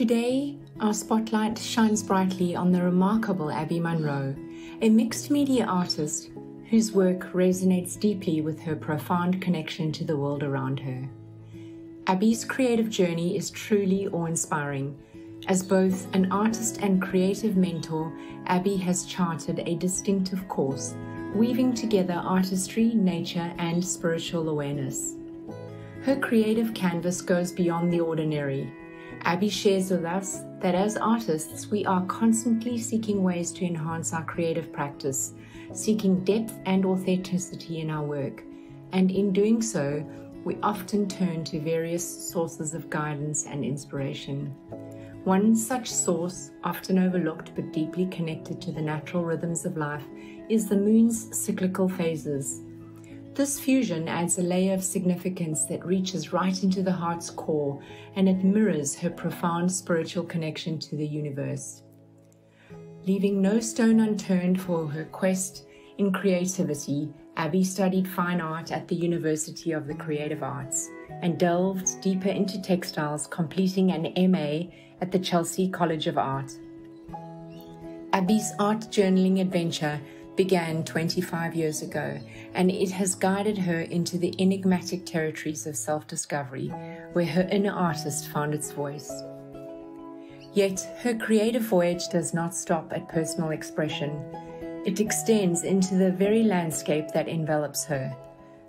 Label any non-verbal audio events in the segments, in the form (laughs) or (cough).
Today, our spotlight shines brightly on the remarkable Abby Monroe, a mixed media artist whose work resonates deeply with her profound connection to the world around her. Abby's creative journey is truly awe inspiring. As both an artist and creative mentor, Abby has charted a distinctive course, weaving together artistry, nature, and spiritual awareness. Her creative canvas goes beyond the ordinary Abby shares with us that as artists, we are constantly seeking ways to enhance our creative practice, seeking depth and authenticity in our work. And in doing so, we often turn to various sources of guidance and inspiration. One such source, often overlooked but deeply connected to the natural rhythms of life, is the moon's cyclical phases. This fusion adds a layer of significance that reaches right into the heart's core and it mirrors her profound spiritual connection to the universe. Leaving no stone unturned for her quest in creativity, Abby studied fine art at the University of the Creative Arts and delved deeper into textiles, completing an MA at the Chelsea College of Art. Abby's art journaling adventure began 25 years ago, and it has guided her into the enigmatic territories of self discovery, where her inner artist found its voice. Yet, her creative voyage does not stop at personal expression. It extends into the very landscape that envelops her.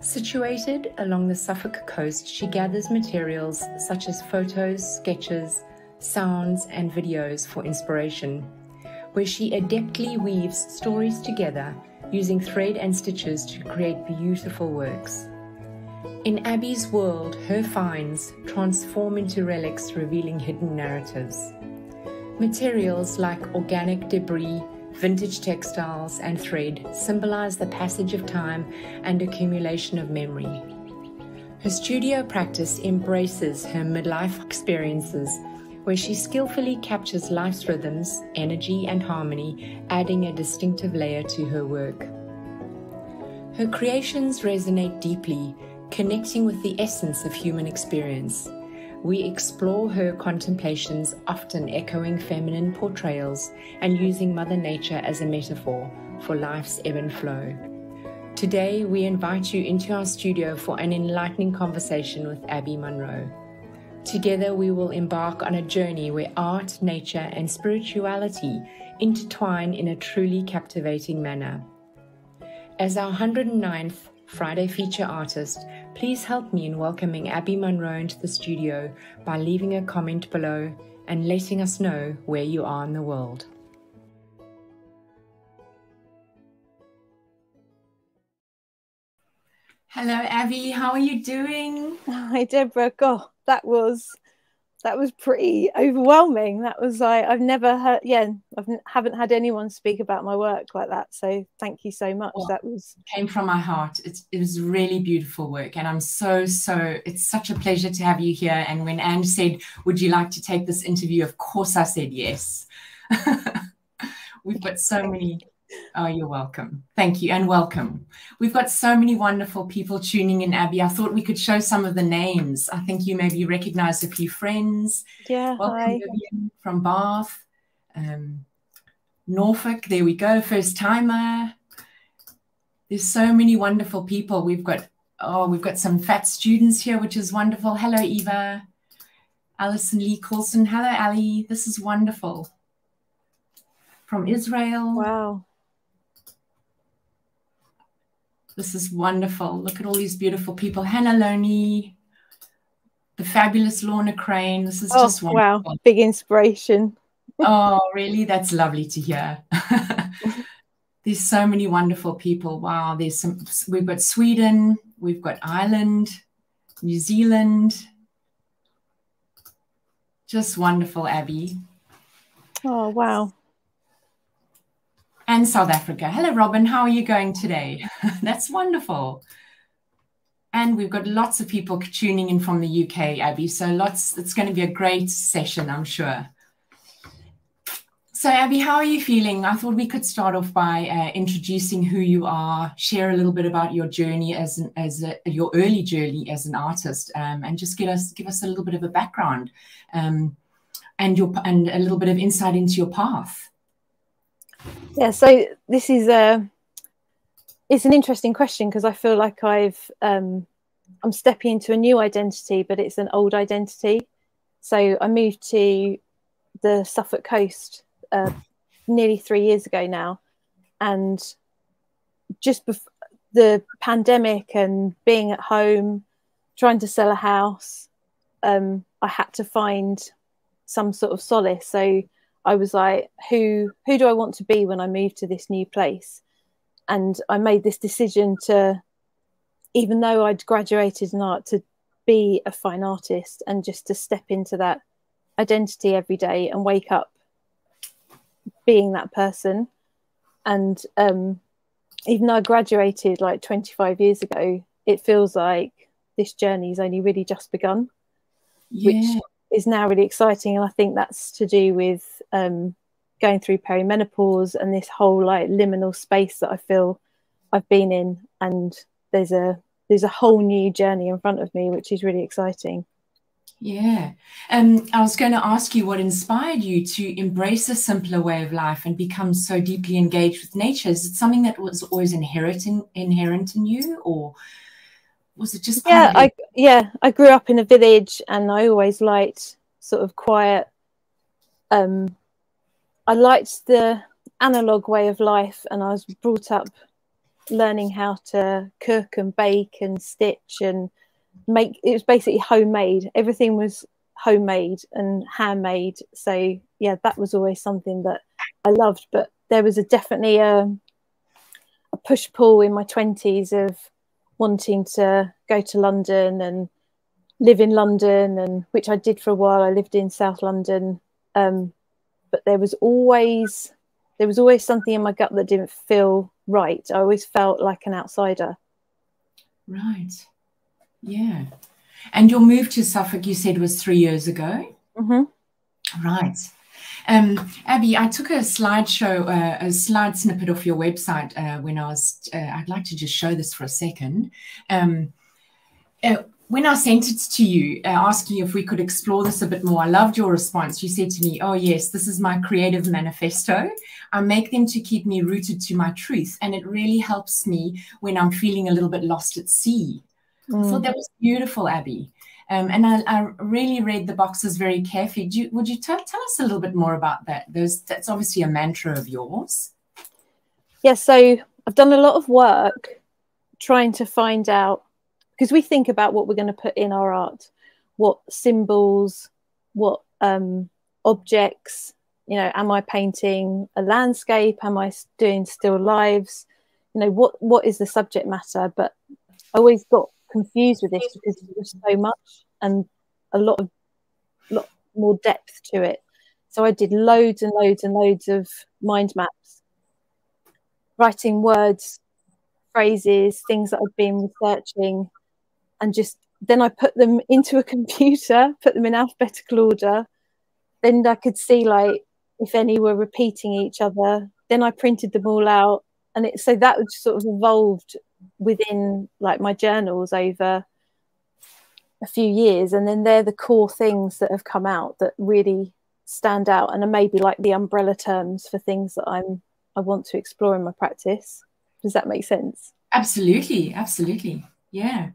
Situated along the Suffolk coast, she gathers materials such as photos, sketches, sounds, and videos for inspiration where she adeptly weaves stories together using thread and stitches to create beautiful works. In Abby's world, her finds transform into relics revealing hidden narratives. Materials like organic debris, vintage textiles, and thread symbolize the passage of time and accumulation of memory. Her studio practice embraces her midlife experiences where she skillfully captures life's rhythms, energy, and harmony, adding a distinctive layer to her work. Her creations resonate deeply, connecting with the essence of human experience. We explore her contemplations, often echoing feminine portrayals and using Mother Nature as a metaphor for life's ebb and flow. Today, we invite you into our studio for an enlightening conversation with Abby Monroe. Together, we will embark on a journey where art, nature, and spirituality intertwine in a truly captivating manner. As our 109th Friday feature artist, please help me in welcoming Abby Monroe into the studio by leaving a comment below and letting us know where you are in the world. Hello, Abby. How are you doing? Hi, Deborah. God, that was that was pretty overwhelming. That was like I've never heard. Yeah, I haven't had anyone speak about my work like that. So thank you so much. Well, that was came from my heart. It's, it was really beautiful work, and I'm so so. It's such a pleasure to have you here. And when Anne said, "Would you like to take this interview?" Of course, I said yes. (laughs) We've got so many Oh, you're welcome. Thank you and welcome. We've got so many wonderful people tuning in, Abby. I thought we could show some of the names. I think you maybe recognize a few friends. Yeah. Welcome, hi. Vivian from Bath. Um, Norfolk, there we go, first timer. There's so many wonderful people. We've got, oh, we've got some fat students here, which is wonderful. Hello, Eva. Alison Lee Coulson. Hello, Ali. This is wonderful. From Israel. Wow. This is wonderful. Look at all these beautiful people. Hannah Loney, the fabulous Lorna Crane. This is oh, just wonderful. Wow, big inspiration. (laughs) oh, really? That's lovely to hear. (laughs) there's so many wonderful people. Wow, there's some we've got Sweden, we've got Ireland, New Zealand. Just wonderful, Abby. Oh, wow and South Africa. Hello, Robin. How are you going today? (laughs) That's wonderful. And we've got lots of people tuning in from the UK, Abby. So lots, it's going to be a great session, I'm sure. So, Abby, how are you feeling? I thought we could start off by uh, introducing who you are, share a little bit about your journey as an, as a, your early journey as an artist, um, and just give us give us a little bit of a background, um, and your and a little bit of insight into your path. Yeah. So this is a it's an interesting question because I feel like I've um, I'm stepping into a new identity, but it's an old identity. So I moved to the Suffolk coast uh, nearly three years ago now, and just bef- the pandemic and being at home, trying to sell a house, um, I had to find some sort of solace. So I was like, who who do I want to be when I move to this new place? And I made this decision to, even though I'd graduated in art, to be a fine artist and just to step into that identity every day and wake up being that person. And um, even though I graduated like 25 years ago, it feels like this journey's only really just begun, yeah. which is now really exciting. And I think that's to do with um, going through perimenopause and this whole like liminal space that I feel I've been in. And there's a there's a whole new journey in front of me, which is really exciting. Yeah. Um, I was going to ask you what inspired you to embrace a simpler way of life and become so deeply engaged with nature. Is it something that was always inherent in, inherent in you, or was it just? Yeah, I yeah, I grew up in a village, and I always liked sort of quiet. Um, I liked the analog way of life, and I was brought up learning how to cook and bake and stitch and make it was basically homemade everything was homemade and handmade so yeah that was always something that i loved but there was a definitely a, a push pull in my 20s of wanting to go to london and live in london and which i did for a while i lived in south london um, but there was always there was always something in my gut that didn't feel right i always felt like an outsider right yeah. And your move to Suffolk, you said, was three years ago? Mm-hmm. Right. Um, Abby, I took a slideshow, uh, a slide snippet off your website uh, when I was, uh, I'd like to just show this for a second. Um, uh, when I sent it to you, uh, asking if we could explore this a bit more, I loved your response. You said to me, Oh, yes, this is my creative manifesto. I make them to keep me rooted to my truth. And it really helps me when I'm feeling a little bit lost at sea. Mm. So that was beautiful, Abby. Um, and I, I, really read the boxes very carefully. You, would you tell us a little bit more about that? That's obviously a mantra of yours. Yeah, so I've done a lot of work trying to find out because we think about what we're going to put in our art, what symbols, what um, objects. You know, am I painting a landscape? Am I doing still lives? You know, what what is the subject matter? But I always got confused with this because there's so much and a lot of lot more depth to it. So I did loads and loads and loads of mind maps, writing words, phrases, things that I've been researching, and just then I put them (laughs) into a computer, put them in alphabetical order. Then I could see like if any were repeating each other. Then I printed them all out, and it so that would sort of evolved within like my journals over a few years and then they're the core things that have come out that really stand out and are maybe like the umbrella terms for things that i'm i want to explore in my practice. Does that make sense? Absolutely absolutely. Yeah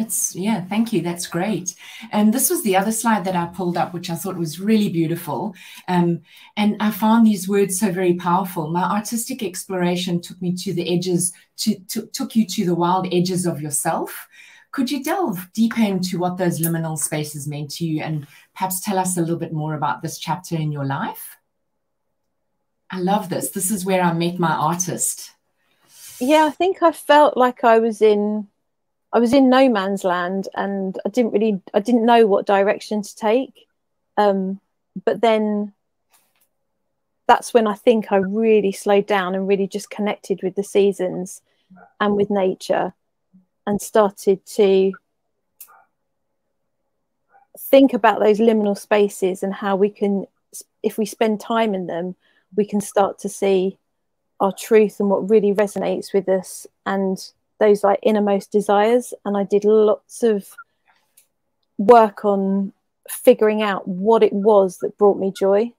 that's yeah, thank you. That's great. And this was the other slide that I pulled up, which I thought was really beautiful. Um, and I found these words so very powerful. My artistic exploration took me to the edges, to, to took you to the wild edges of yourself. Could you delve deeper into what those liminal spaces meant to you and perhaps tell us a little bit more about this chapter in your life? I love this. This is where I met my artist. Yeah, I think I felt like I was in I was in no man's land and I didn't really I didn't know what direction to take. Um, but then that's when I think I really slowed down and really just connected with the seasons and with nature and started to think about those liminal spaces and how we can if we spend time in them we can start to see our truth and what really resonates with us and those like innermost desires. And i did lots of work on figuring out what it was that brought me joy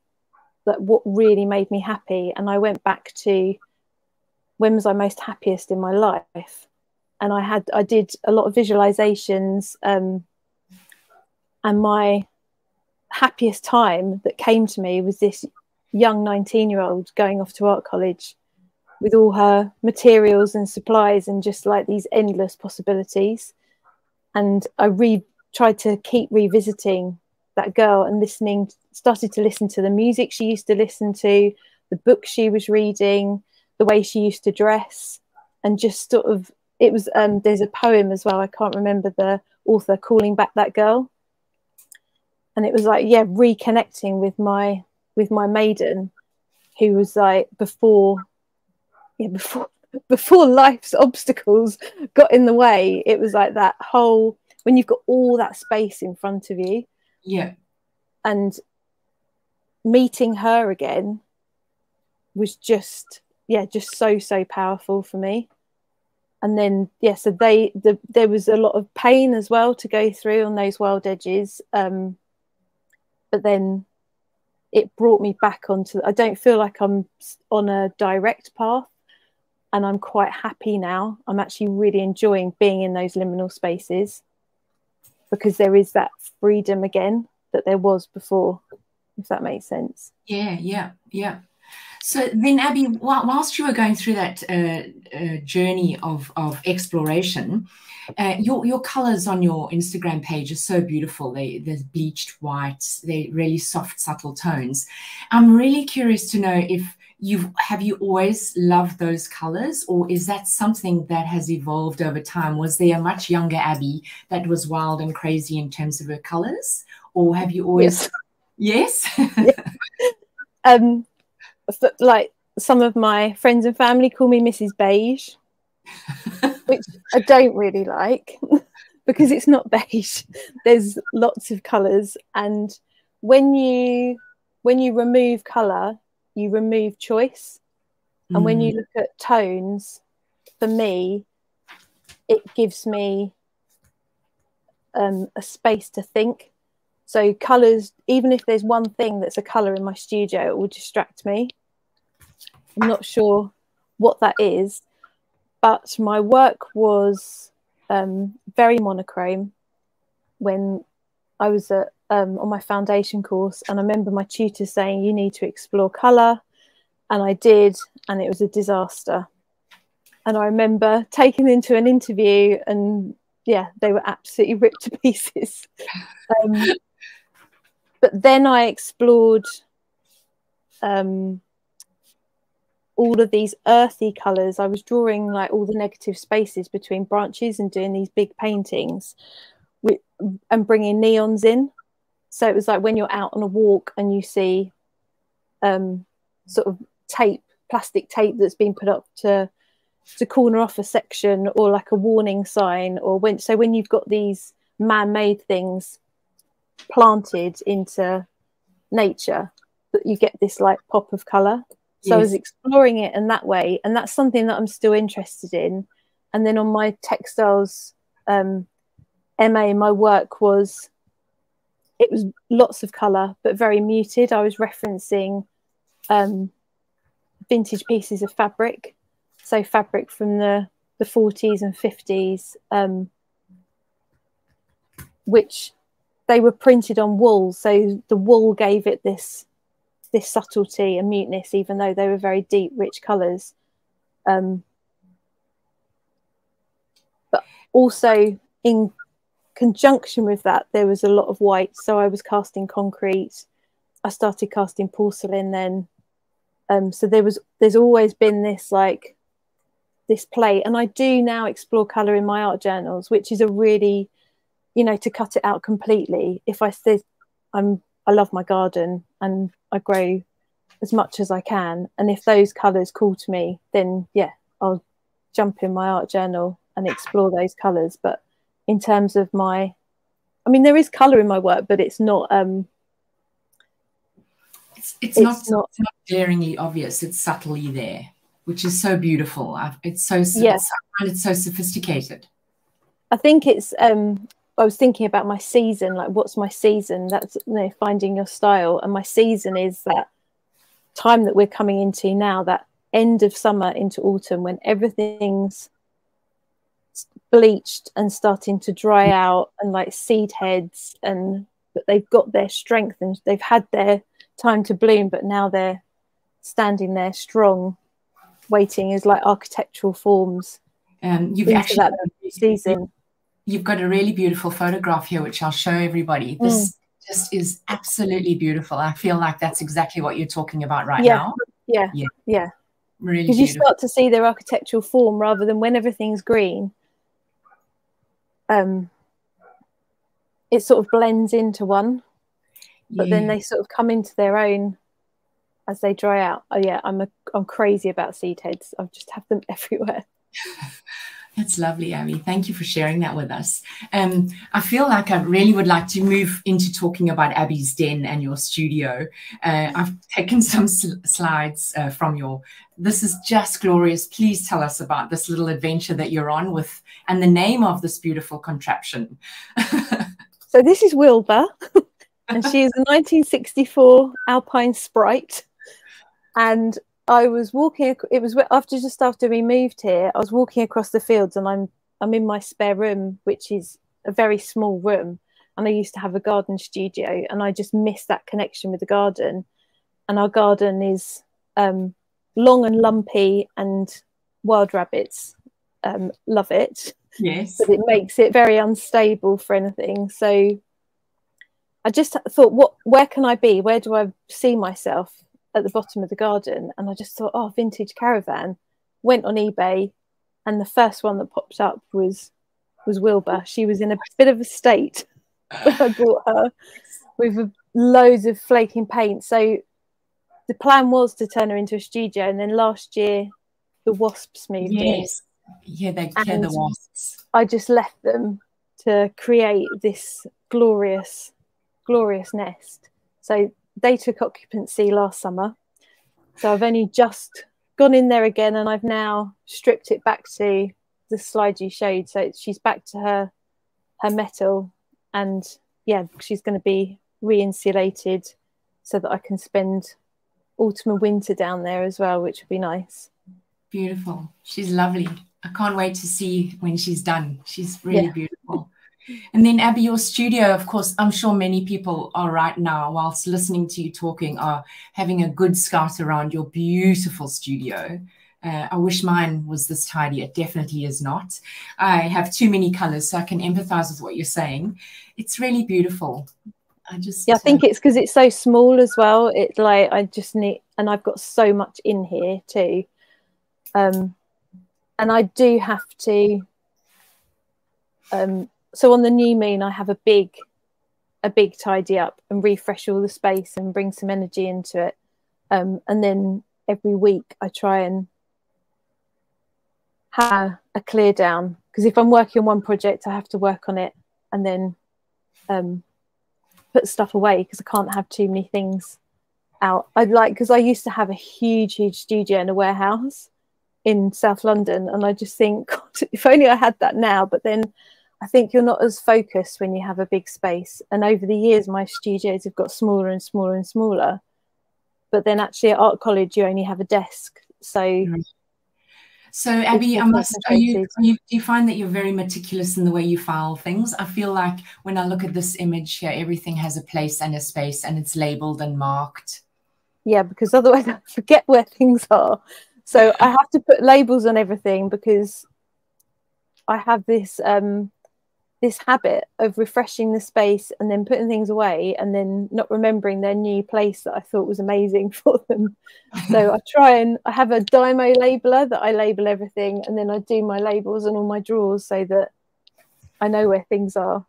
that what really made me happy. And i went back to when was i most happiest in my life? And i had i did a lot of visualizations um, and my happiest time that came to me was this young 19 year old going off to art college with all her materials and supplies and just like these endless possibilities. And i re tried to keep revisiting that girl and listening started to listen to the music she used to listen to the books she was reading the way she used to dress and just sort of it was um there's a poem as well i can't remember the author calling back that girl. And it was like yeah reconnecting with my with my maiden who was like before yeah before (laughs) before life's obstacles got in the way it was like that whole when you've got all that space in front of you yeah. and meeting her again was just yeah just so so powerful for me. And then yeah so they the, there was a lot of pain as well to go through on those wild edges um but then it brought me back onto i don't feel like i'm on a direct path and i'm quite happy now i'm actually really enjoying being in those liminal spaces because there is that freedom again that there was before if that makes sense yeah yeah yeah so then, Abby, whilst you were going through that uh, uh, journey of, of exploration, uh, your your colors on your Instagram page are so beautiful. They they're bleached whites. They're really soft, subtle tones. I'm really curious to know if you have you always loved those colors, or is that something that has evolved over time? Was there a much younger Abby that was wild and crazy in terms of her colors, or have you always? Yes. yes? yeah. Um, like some of my friends and family call me Mrs. Beige, (laughs) which I don't really like (laughs) because it's not beige. There's lots of colours, and when you when you remove colour, you remove choice. Mm. And when you mm. look at tones, for me, it gives me um, a space to think. So colours, even if there's one thing that's a colour in my studio, it will distract me. I'm not sure what that is, but my work was um, very monochrome when I was at, um, on my foundation course. And I remember my tutor saying, You need to explore colour. And I did, and it was a disaster. And I remember taking them into an interview, and yeah, they were absolutely ripped to pieces. (laughs) Um, but then I explored um, all of these earthy colors. I was drawing like all the negative spaces between branches and doing these big paintings with, and bringing neons in. So it was like when you're out on a walk and you see um, sort of tape, plastic tape that's been put up to to corner off a section or like a warning sign or when so when you've got these man-made things planted into nature that you get this like pop of color so yes. I was exploring it in that way, and that's something that I'm still interested in. And then on my textiles um, MA, my work was it was lots of color, but very muted. I was referencing um, vintage pieces of fabric, so fabric from the the 40s and 50s, um, which they were printed on wool, so the wool gave it this this subtlety and muteness, even though they were very deep, rich colours. Um, but also in conjunction with that, there was a lot of white. So I was casting concrete. I started casting porcelain then. Um, so there was there's always been this like this play, and I do now explore color in my art journals, which is a really, you know, to cut it out completely. If I say I'm I love my garden and I grow as much as I can. And if those colours call to me, then yeah, I'll jump in my art journal and explore those colours. But in terms of my, I mean, there is colour in my work, but it's not. Um, It's, it's, it's not, not, glaringly obvious. It's subtly there, which is so beautiful. It's so yes. I find it so sophisticated. I think it's. um I was thinking about my season. Like, what's my season? That's you know, finding your style, and my season is that time that we're coming into now. That end of summer into autumn when everything's bleached and starting to dry out and like seed heads and but they've got their strength and they've had their time to bloom but now they're standing there strong waiting as like architectural forms um you've actually that season. you've got a really beautiful photograph here which i'll show everybody. This mm. just is absolutely beautiful. I feel like that's exactly what you're talking about right yeah. now. Yeah. Yeah. Yeah. Really because you start to see their architectural form rather than when everything's green um it sort of blends into one but yeah. then they sort of come into their own as they dry out. Oh yeah i'm a i'm crazy about seed heads i just have them (laughs) everywhere (laughs) That's lovely, Abby. Thank you for sharing that with us. Um, I feel like I really would like to move into talking about Abby's den and your studio. Uh, I've taken (laughs) some sl slides uh, from your. This is just glorious. Please tell us about this little adventure that you're on with and the name of this beautiful contraption. (laughs) so this is Wilbur, and she is a 1964 Alpine Sprite, and I was walking. It was after just after we moved here. I was walking across the fields, and I'm I'm in my spare room, which is a very small room. And I used to have a garden studio, and I just missed that connection with the garden. And our garden is um, long and lumpy, and wild rabbits um, love it. Yes, but it makes it very unstable for anything. So I just thought, what? Where can I be? Where do I see myself? At the bottom of the garden and I just thought, oh, vintage caravan. Went on eBay and the first one that popped up was was Wilbur. She was in a bit of a state (laughs) when I bought her with loads of flaking paint. So the plan was to turn her into a studio and then last year the wasps moved yes. in. Yeah, they yeah, the wasps. I just left them to create this glorious, glorious nest. So they took occupancy last summer. So I've only just gone in there again and I've now stripped it back to the slide you showed. So she's back to her her metal and yeah, she's going to be re-insulated so that I can spend autumn and winter down there as well, which would be nice. Beautiful. She's lovely. I can't wait to see when she's done. She's really yeah. beautiful. And then, Abby, your studio, of course, I'm sure many people are right now, whilst listening to you talking, are having a good scout around your beautiful studio. Uh, I wish mine was this tidy. It definitely is not. I have too many colors, so I can empathize with what you're saying. It's really beautiful. I just yeah, I think uh, it's because it's so small as well. It's like I just need, and I've got so much in here too. Um, and I do have to um so on the new moon, I have a big, a big tidy up and refresh all the space and bring some energy into it. Um, and then every week I try and have a clear down because if I'm working on one project, I have to work on it and then um, put stuff away because I can't have too many things out. I'd like because I used to have a huge, huge studio in a warehouse in South London, and I just think, (laughs) God, if only I had that now. But then I think you're not as focused when you have a big space. And over the years, my studios have got smaller and smaller and smaller. But then actually at art college, you only have a desk. So, so Abby, I must, are you, are you, do you find that you're very meticulous in the way you file things? I feel like when I look at this image here, everything has a place and a space and it's labeled and marked. Yeah, because otherwise (laughs) I forget where things are. So I have to put labels on everything because I have this um this habit of refreshing the space and then putting things away and then not remembering their new place that I thought was amazing (laughs) for them. so I (laughs) try and I have a Dymo labeler that I label everything and then I do my labels and all my drawers so that I know where things are.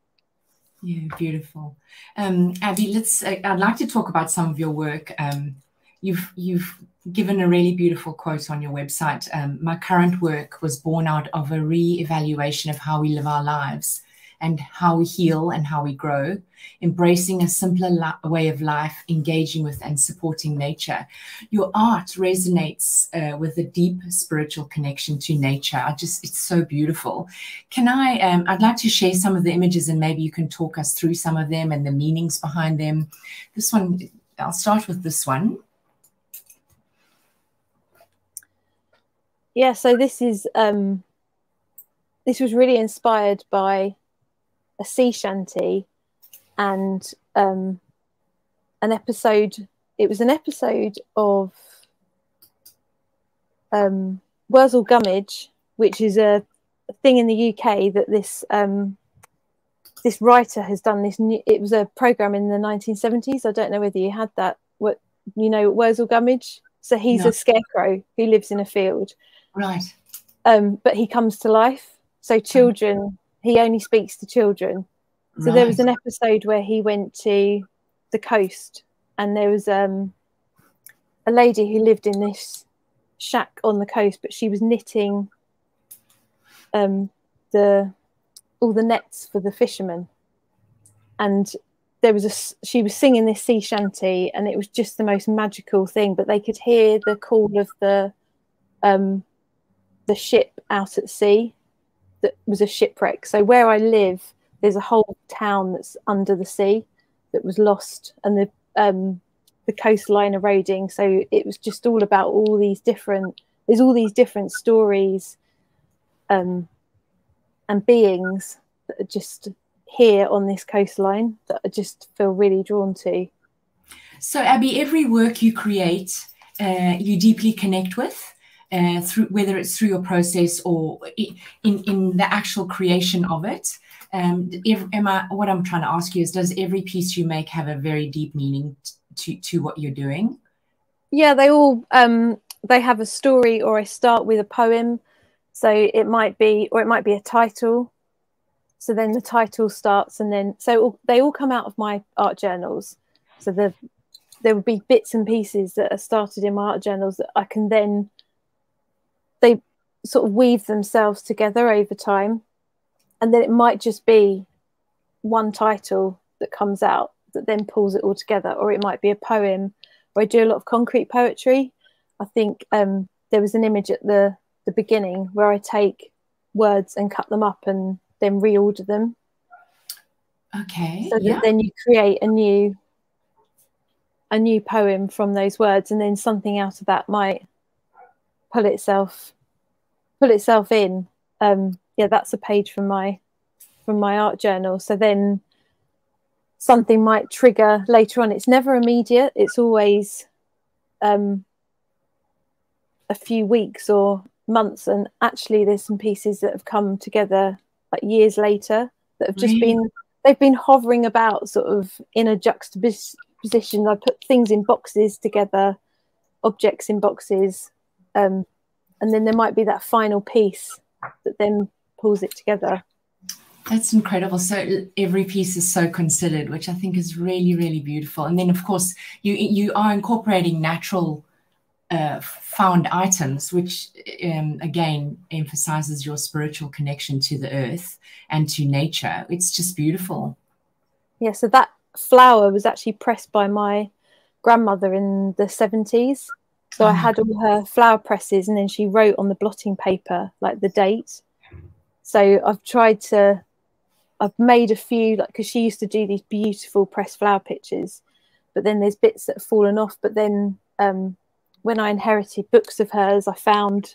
Yeah, beautiful. Um, Abby, let's. Uh, I'd like to talk about some of your work. Um, you've you've given a really beautiful quote on your website. Um, my current work was born out of a re-evaluation of how we live our lives and how we heal and how we grow, embracing a simpler way of life, engaging with and supporting nature. Your art resonates uh, with a deep spiritual connection to nature. I just, it's so beautiful. Can I, um, I'd like to share some of the images and maybe you can talk us through some of them and the meanings behind them. This one, I'll start with this one. Yeah, so this is um this was really inspired by a sea shanty and um, an episode. It was an episode of um, Wurzel Gummidge, which is a thing in the UK that this um, this writer has done. This new, it was a program in the 1970s. I don't know whether you had that. What you know, Wurzel Gummidge. So he's no. a scarecrow who lives in a field. Right. Um, but he comes to life so children, he only speaks to children. So right. there was an episode where he went to the coast, and there was um, a lady who lived in this shack on the coast, but she was knitting um, the all the nets for the fishermen, and there was a she was singing this sea shanty, and it was just the most magical thing. But they could hear the call of the um, the ship out at sea, that was a shipwreck. So where I live, there's a whole town that's under the sea that was lost, and the um, the coastline eroding. So it was just all about all these different. There's all these different stories, um, and beings that are just here on this coastline that I just feel really drawn to. So Abby, every work you create, uh, you deeply connect with uh, through whether it's through your process or in in the actual creation of it. Um, if, am I, what I'm trying to ask you is, does every piece you make have a very deep meaning to to what you're doing? Yeah, they all um, they have a story, or I start with a poem. So it might be, or it might be a title. So then the title starts, and then so they all come out of my art journals. So the there would be bits and pieces that are started in my art journals that I can then they sort of weave themselves together over time. And then it might just be one title that comes out that then pulls it all together or it might be a poem. Or i do a lot of concrete poetry. I think um, there was an image at the the beginning where i take words and cut them up and then reorder them. Okay so yeah. then you create a new a new poem from those words and then something out of that might pull itself pull itself in. Um yeah that's a page from my from my art journal. So then something might trigger later on. It's never immediate. It's always um a few weeks or months. And actually there's some pieces that have come together like years later that have just really? been they've been hovering about sort of in a juxtaposition. I put things in boxes together objects in boxes um, and then there might be that final piece that then pulls it together. That's incredible. So every piece is so considered, which I think is really, really beautiful. And then, of course, you you are incorporating natural uh, found items, which um, again emphasizes your spiritual connection to the earth and to nature. It's just beautiful. Yeah. So that flower was actually pressed by my grandmother in the seventies so I had all her flower presses, and then she wrote on the blotting paper like the date. So I've tried to, I've made a few like because she used to do these beautiful pressed flower pictures, but then there's bits that have fallen off. But then um, when I inherited books of hers, I found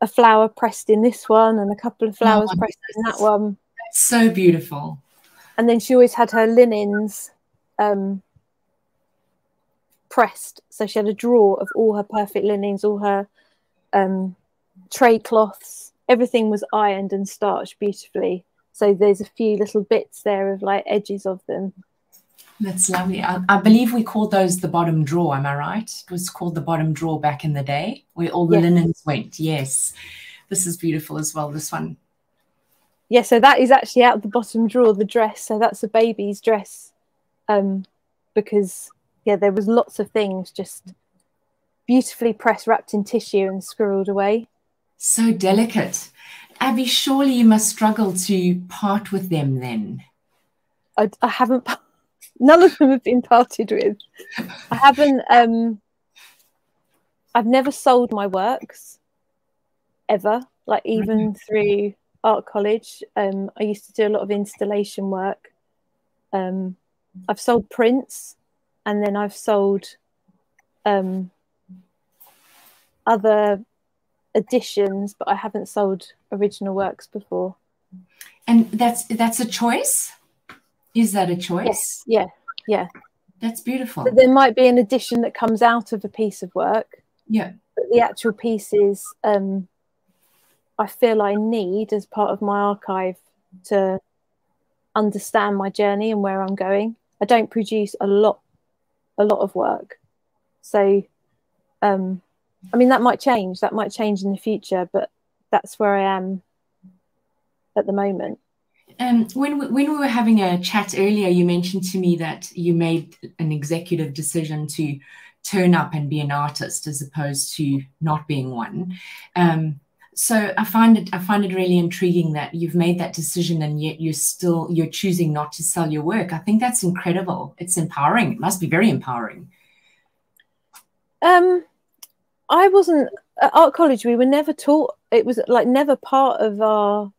a flower pressed in this one and a couple of flowers oh, pressed in that one. So beautiful. And then she always had her linens um, pressed. So she had a drawer of all her perfect linens, all her um, tray cloths. Everything was ironed and starched beautifully. So there's a few little bits there of like edges of them. That's lovely. I, I, believe we called those the bottom drawer. Am I right? It was called the bottom drawer back in the day, where all the yes. linens went. Yes, this is beautiful as well. This one. Yeah, so that is actually out the bottom drawer, the dress. So that's a baby's dress, um, because yeah, there was lots of things just beautifully pressed, wrapped in tissue and squirreled away. So delicate. Abby, surely you must struggle to part with them then. I, I haven't. (laughs) None of them have been parted with. I haven't. Um, I've never sold my works ever. Like even through art college, um, I used to do a lot of installation work. Um, I've sold prints, and then I've sold um, other editions, but I haven't sold original works before. And that's that's a choice. Is that a choice? Yes. Yeah. Yeah. That's beautiful. But there might be an edition that comes out of a piece of work. Yeah. But the actual pieces, um, I feel I need as part of my archive to understand my journey and where I'm going. I don't produce a lot, a lot of work, so um, I mean that might change. That might change in the future, but that's where I am at the moment. Um, when we, when we were having a chat earlier, you mentioned to me that you made an executive decision to turn up and be an artist as opposed to not being one. Um, so I find it I find it really intriguing that you've made that decision and yet you're still you're choosing not to sell your work. I think that's incredible. It's empowering. It must be very empowering. Um, I wasn't at art college. We were never taught. It was like never part of our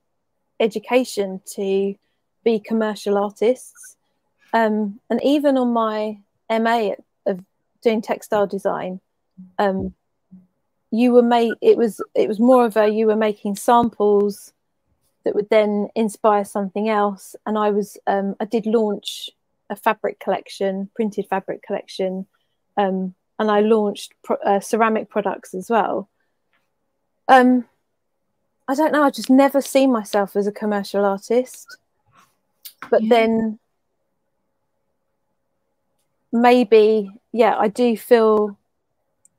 education to be commercial artists. Um, and even on my MA of doing textile design, um, you were made. It was it was more of a you were making samples that would then inspire something else. And I was um, I did launch a fabric collection, printed fabric collection, um, and I launched pro- uh, ceramic products as well. Um, I don't know. I just never seen myself as a commercial artist. But yeah. then maybe, yeah, I do feel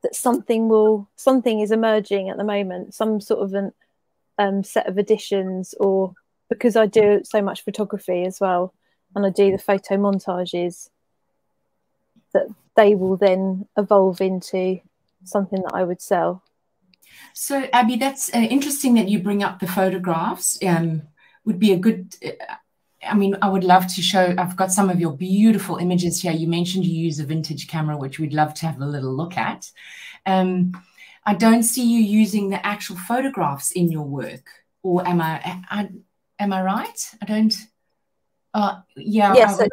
that something will, something is emerging at the moment, some sort of an um, set of additions or because I do so much photography as well, and I do the photo montages, that they will then evolve into something that I would sell. So, Abby, that's uh, interesting that you bring up the photographs. Um, would be a good. I mean, I would love to show. I've got some of your beautiful images here. You mentioned you use a vintage camera, which we'd love to have a little look at. Um, I don't see you using the actual photographs in your work, or am I? I am I right? I don't. Uh, yeah. Yes. I,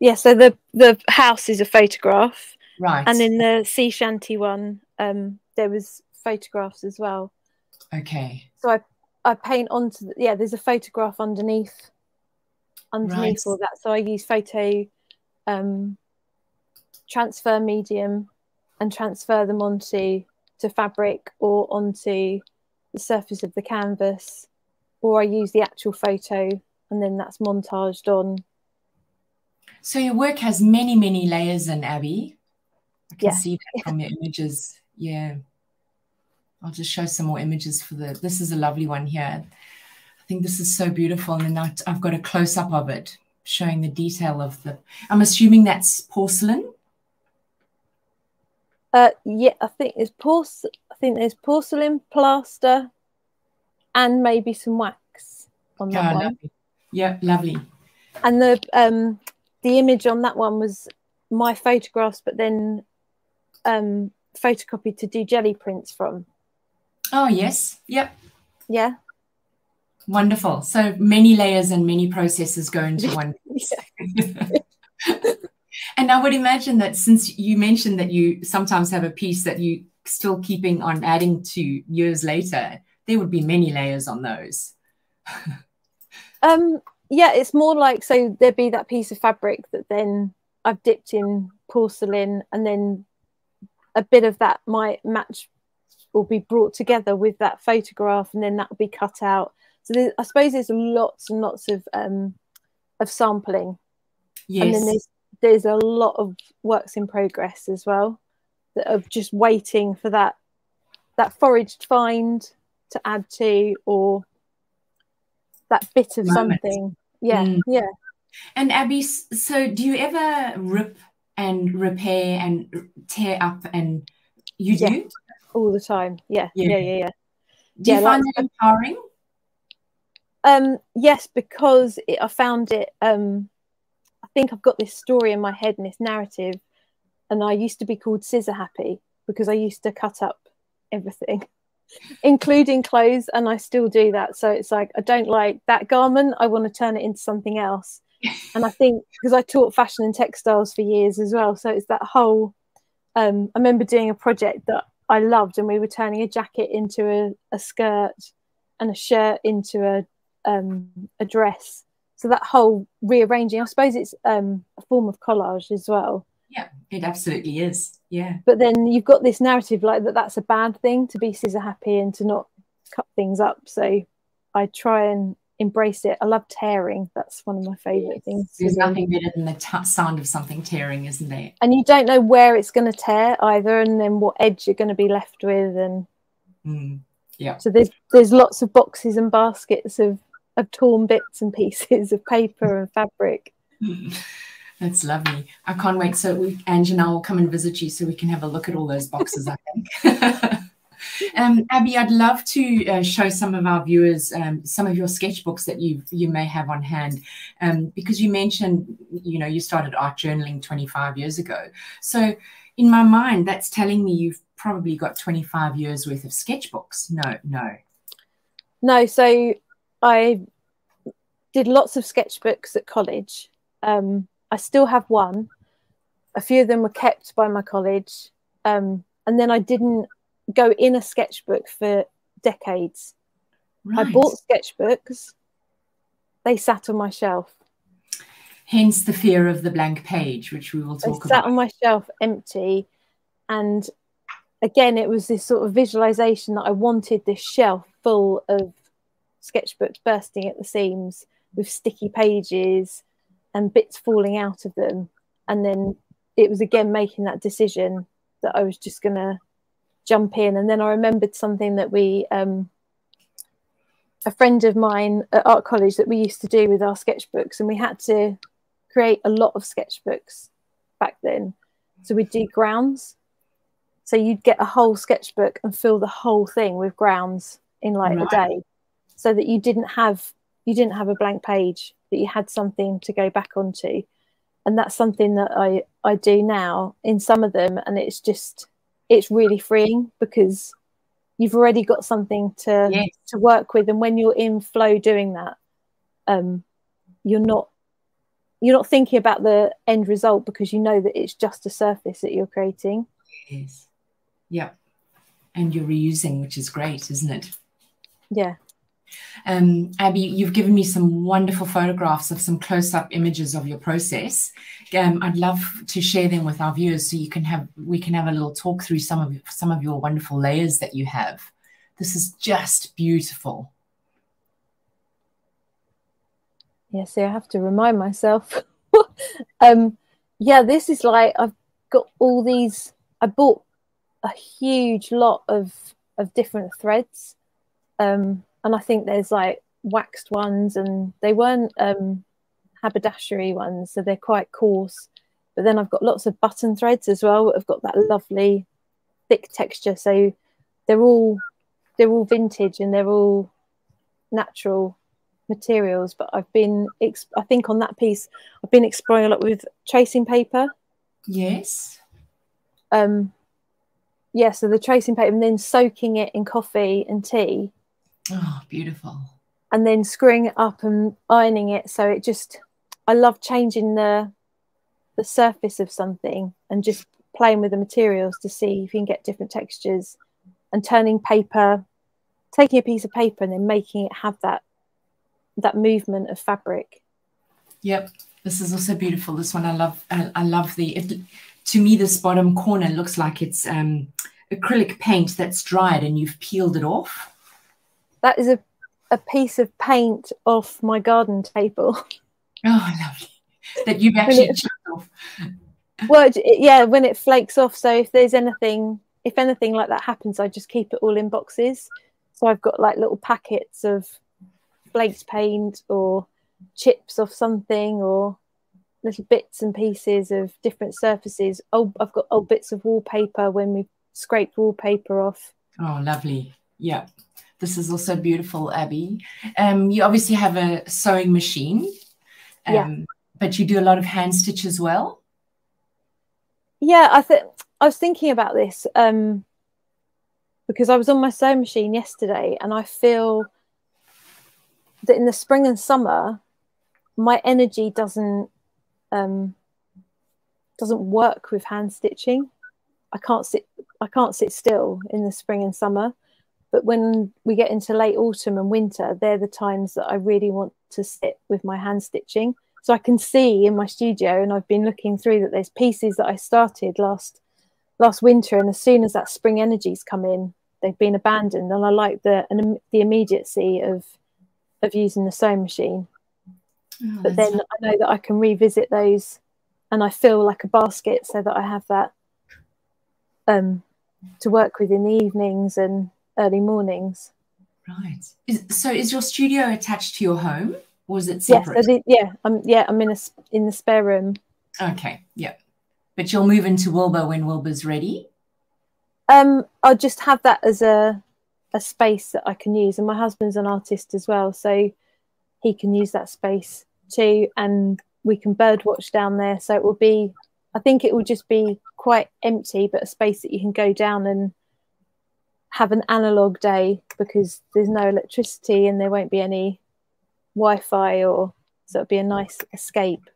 yeah. So the the house is a photograph, right? And in the sea shanty one, um, there was photographs as well. Okay. So I I paint onto the, yeah. There's a photograph underneath underneath right. all that. So I use photo um, transfer medium and transfer them onto to fabric or onto the surface of the canvas, or I use the actual photo and then that's montaged on. So your work has many, many layers in Abby. I can yeah. see that from your images. Yeah. I'll just show some more images for the, this is a lovely one here. I think this is so beautiful. And then I've got a close up of it showing the detail of the, I'm assuming that's porcelain. Uh, yeah, I think it's porcelain. I think there's porcelain, plaster, and maybe some wax on that one. Lovely. Yeah, lovely. And the um, the image on that one was my photographs, but then um, photocopied to do jelly prints from. Oh, yes. Yep. Yeah. Wonderful. So many layers and many processes go into one piece. (laughs) (laughs) and I would imagine that since you mentioned that you sometimes have a piece that you still keeping on adding to years later, there would be many layers on those. (laughs) um yeah, it's more like so there'd be that piece of fabric that then I've dipped in porcelain and then a bit of that might match will be brought together with that photograph and then that will be cut out. So I suppose there's lots and lots of um, of sampling. Yes. And then there's there's a lot of works in progress as well that are just waiting for that that foraged find to add to or that bit of Moment. something. Yeah, mm. yeah. And Abby, so do you ever rip and repair and tear up and you do? all the time. Yeah, yeah, yeah, yeah. yeah. Do you find that empowering? Um, yes, because it, I found it. Um, I think I've got this story in my head and this narrative, and I used to be called Scissor Happy because I used to cut up everything, (laughs) including clothes, and I still do that. So it's like I don't like that garment. I want to turn it into something else. and I think (laughs) because I taught fashion and textiles for years as well, so it's that whole. Um, I remember doing a project that I loved, and we were turning a jacket into a, a skirt and a shirt into a um, a dress. So that whole rearranging, I suppose it's um, a form of collage as well. Yeah, it absolutely is. Yeah. But then you've got this narrative like that that's a bad thing to be scissor happy and to not cut things up. So I try and embrace it. I love tearing. That's one of my favorite yes. things. There's nothing better than the sound of something tearing, isn't there? And you don't know where it's going to tear either, and then what edge you're going to be left with, and mm. yeah. So there's there's lots of boxes and baskets of of torn bits and pieces of paper and fabric. (laughs) That's lovely. I can't wait. So we, Ange and I will come and visit you so we can have a look at all those boxes, I think. (laughs) um, Abby, I'd love to uh, show some of our viewers um, some of your sketchbooks that you you may have on hand, um, because you mentioned, you know, you started art journaling 25 years ago. So in my mind, that's telling me you've probably got 25 years worth of sketchbooks. No, no. No, so I did lots of sketchbooks at college. Um, I still have one. A few of them were kept by my college. Um, and then I didn't go in a sketchbook for decades. Right. I bought sketchbooks, they sat on my shelf. Hence the fear of the blank page, which we will talk they about. Sat on my shelf empty. And again, it was this sort of visualization that I wanted this shelf full of sketchbooks bursting at the seams with sticky pages and bits falling out of them. And then it was again making that decision that I was just going to jump in. And then I remembered something that we, um, a friend of mine at art college that we used to do with our sketchbooks, and we had to create a lot of sketchbooks back then. So we'd do grounds. So you'd get a whole sketchbook and fill the whole thing with grounds in like right. a day so that you didn't have you didn't have a blank page that you had something to go back onto. And that's something that i i do now in some of them and it's just it's really freeing because you've already got something to yes. to work with. And when you're in flow doing that um you're not you're not thinking about the end result because you know that it's just a surface that you're creating. Yes. Yeah. And you're reusing which is great isn't it? Yeah um, Abby, you've given me some wonderful photographs of some close-up images of your process. Um, I'd love to share them with our viewers so you can have we can have a little talk through some of some of your wonderful layers that you have. This is just beautiful. Yeah, see, I have to remind myself. (laughs) um, yeah, this is like I've got all these. I bought a huge lot of of different threads. Um, and I think there's like waxed ones, and they weren't um, haberdashery ones, so they're quite coarse. But then I've got lots of button threads as well. I've got that lovely thick texture, so they're all they're all vintage and they're all natural materials. But I've been, I think, on that piece, I've been exploring a lot with tracing paper. Yes. Um, yeah, so the tracing paper and then soaking it in coffee and tea Oh, beautiful. And then screwing it up and ironing it. So it just, I love changing the the surface of something and just playing with the materials to see if you can get different textures and turning paper, taking a piece of paper and then making it have that that movement of fabric. Yep, this is also beautiful. This one I love. I, I love the. It, to me, this bottom corner looks like it's um, acrylic paint that's dried and you've peeled it off. That is a, a piece of paint off my garden table. (laughs) Oh, lovely. That you've actually it, off. Well, yeah, when it flakes off. So if there's anything, if anything like that happens, I just keep it all in boxes. So I've got like little packets of flaked paint or chips of something or little bits and pieces of different surfaces. Oh, I've got old bits of wallpaper when we scraped wallpaper off. Oh, lovely. Yeah This is also beautiful, Abby. Um, you obviously have a sewing machine, um, yeah. but you do a lot of hand stitch as well. Yeah, I think I was thinking about this um, because I was on my sewing machine yesterday, and I feel that in the spring and summer, my energy doesn't um, doesn't work with hand stitching. I can't sit I can't sit still in the spring and summer. But when we get into late autumn and winter, they're the times that I really want to sit with my hand stitching. So I can see in my studio, and I've been looking through that there's pieces that I started last last winter, and as soon as that spring energies come in, they've been abandoned. And I like the the immediacy of of using the sewing machine. Oh, but then I know that I can revisit those and I feel like a basket so that I have that um, to work with in the evenings and early mornings. Right. Is, so is your studio attached to your home or is it separate? Yeah, so the, yeah, I'm yeah, I'm in a in the spare room. Okay, yeah. But you'll move into Wilbur when Wilbur's ready? Um, I'll just have that as a a space that I can use. And my husband's an artist as well, so he can use that space too. And we can birdwatch down there. So it will be, I think it will just be quite empty, but a space that you can go down and have an analog day because there's no electricity and there won't be any Wi-Fi or so it'll be a nice escape.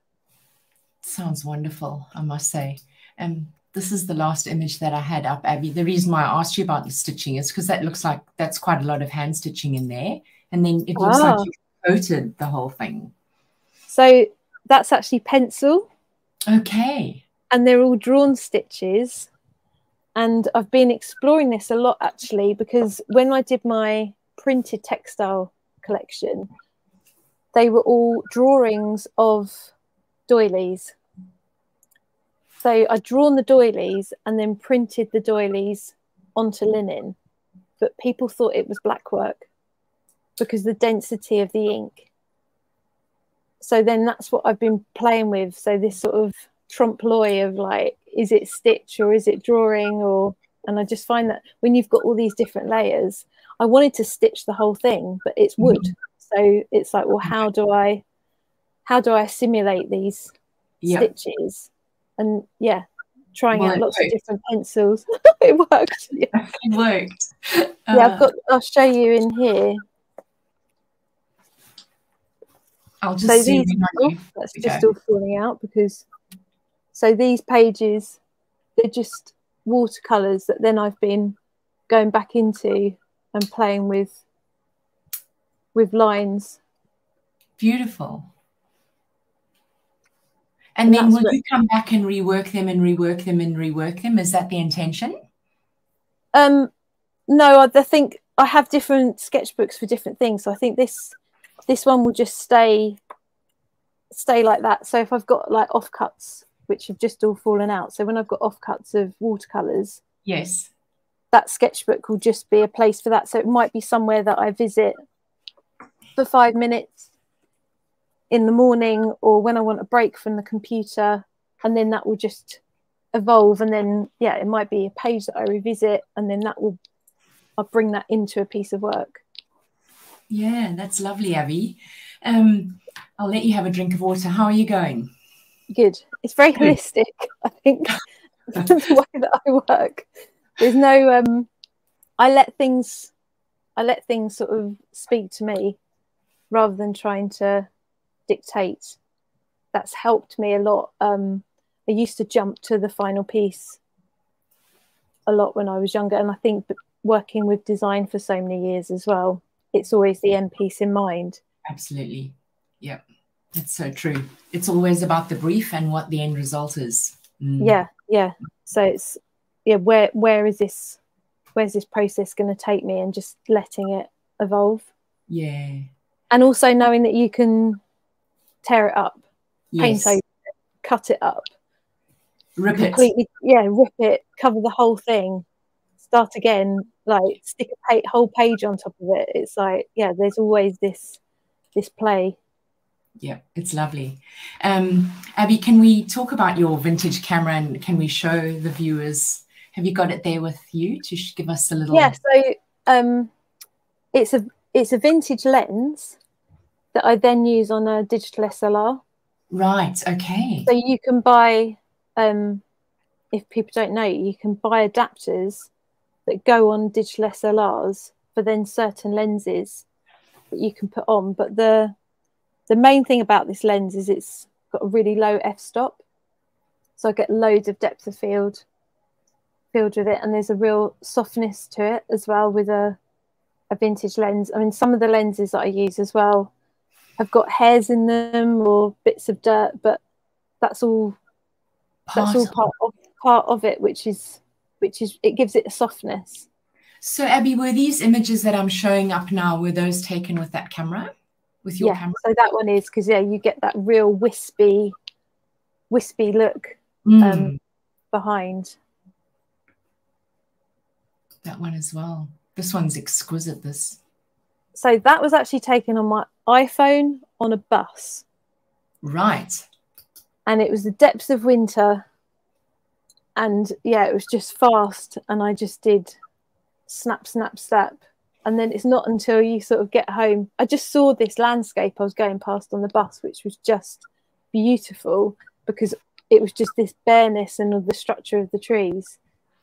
Sounds wonderful, I must say. Um, this is the last image that I had up, Abby. The reason why I asked you about the stitching is because that looks like that's quite a lot of hand stitching in there. And then it looks like ah. you coated the whole thing. So that's actually pencil. Okay. And they're all drawn stitches. And I've been exploring this a lot actually, because when I did my printed textile collection, they were all drawings of doilies so I'd drawn the doilies and then printed the doilies onto linen, but people thought it was black work because the density of the ink. So then that's what I've been playing with. So this sort of trompe l'oeil of like, is it stitch or is it drawing or and I just find that when you've got all these different layers, I wanted to stitch the whole thing, but it's wood. Mm-hmm. So it's like, well, how do I how do I simulate these stitches? and yeah, trying well, out lots worked. of different pencils. (laughs) it worked. Yeah. (laughs) It worked. Uh, yeah, I've got. I'll show you in here. I'll just so see. These, oh, that's okay. just all falling out because. So these pages, they're just watercolors that then I've been going back into and playing with with lines. Beautiful. And, then will you come back and rework them and rework them and rework them? Is that the intention? Um, no, I think I have different sketchbooks for different things. So I think this this one will just stay stay like that. So if I've got like offcuts which have just all fallen out, so when I've got offcuts of watercolors, yes, that sketchbook will just be a place for that. So it might be somewhere that I visit for five minutes in the morning or when I want a break from the computer, and then that will just evolve. And then, yeah, it might be a page that I revisit, and then that will, I'll bring that into a piece of work. Yeah, that's lovely, Abby. Um, I'll let you have a drink of water. How are you going? Good. It's very holistic, (laughs) I think, (laughs) (laughs) the way that I work. There's no, um, I let things, I let things sort of speak to me rather than trying to dictate. That's helped me a lot. Um, I used to jump to the final piece a lot when I was younger, and I think working with design for so many years as well, it's always the end piece in mind. Absolutely, yeah, that's so true. It's always about the brief and what the end result is. Mm. Yeah, yeah. So it's yeah, where where is this? Where's this process going to take me? And just letting it evolve. Yeah. And also knowing that you can tear it up, yes. paint over it, cut it up, rip completely, it. Yeah, rip it, cover the whole thing, start again, like stick a whole page on top of it. It's like, yeah, there's always this this play. Yeah, it's lovely. Um, Abby, can we talk about your vintage camera and can we show the viewers? Have you got it there with you to give us a little? Yeah, so um, it's a it's a vintage lens that I then use on a digital SLR. Right. Okay. So you can buy, um, if people don't know, you can buy adapters that go on digital SLRs for then certain lenses that you can put on. But the the main thing about this lens is it's got a really low f-stop, so I get loads of depth of field field with it, and there's a real softness to it as well with a a vintage lens. I mean, some of the lenses that I use as well have got hairs in them or bits of dirt, but that's all part that's all part of part of it, which is which is it gives it a softness. So Abby, were these images that I'm showing up now, were those taken with that camera? With your yeah, camera? So that one is because yeah, you get that real wispy, wispy look mm. um, behind. That one as well. This one's exquisite. This. So that was actually taken on my iPhone on a bus. Right. And it was the depths of winter. And yeah, it was just fast. And I just did snap, snap, snap. And then it's not until you sort of get home. I just saw this landscape I was going past on the bus, which was just beautiful because it was just this bareness and the structure of the trees.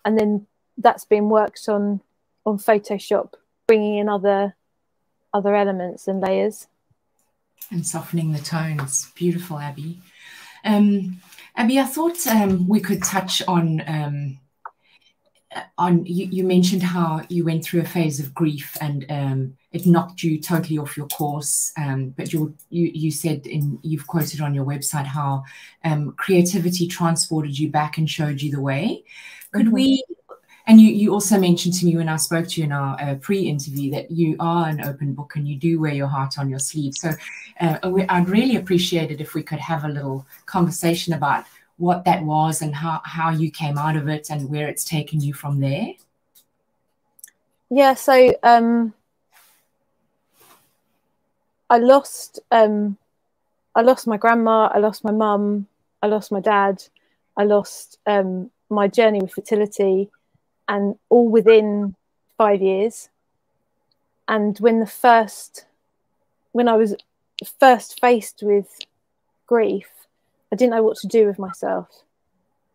And then that's been worked on on Photoshop, bringing in other other elements and layers. And softening the tones. Beautiful, Abby. Um, Abby, I thought um, we could touch on um, on you, you, mentioned how you went through a phase of grief and um, it knocked you totally off your course. Um, but you you said in you've quoted on your website how um, creativity transported you back and showed you the way. Could mm -hmm. we and you, you also mentioned to me when I spoke to you in our uh, pre-interview that you are an open book and you do wear your heart on your sleeve. So uh, I'd really appreciate it if we could have a little conversation about what that was and how, how you came out of it and where it's taken you from there. Yeah, so um, I lost um, I lost my grandma, I lost my mum, I lost my dad, I lost um, my journey with fertility and all within five years. And when the first, when I was first faced with grief, I didn't know what to do with myself.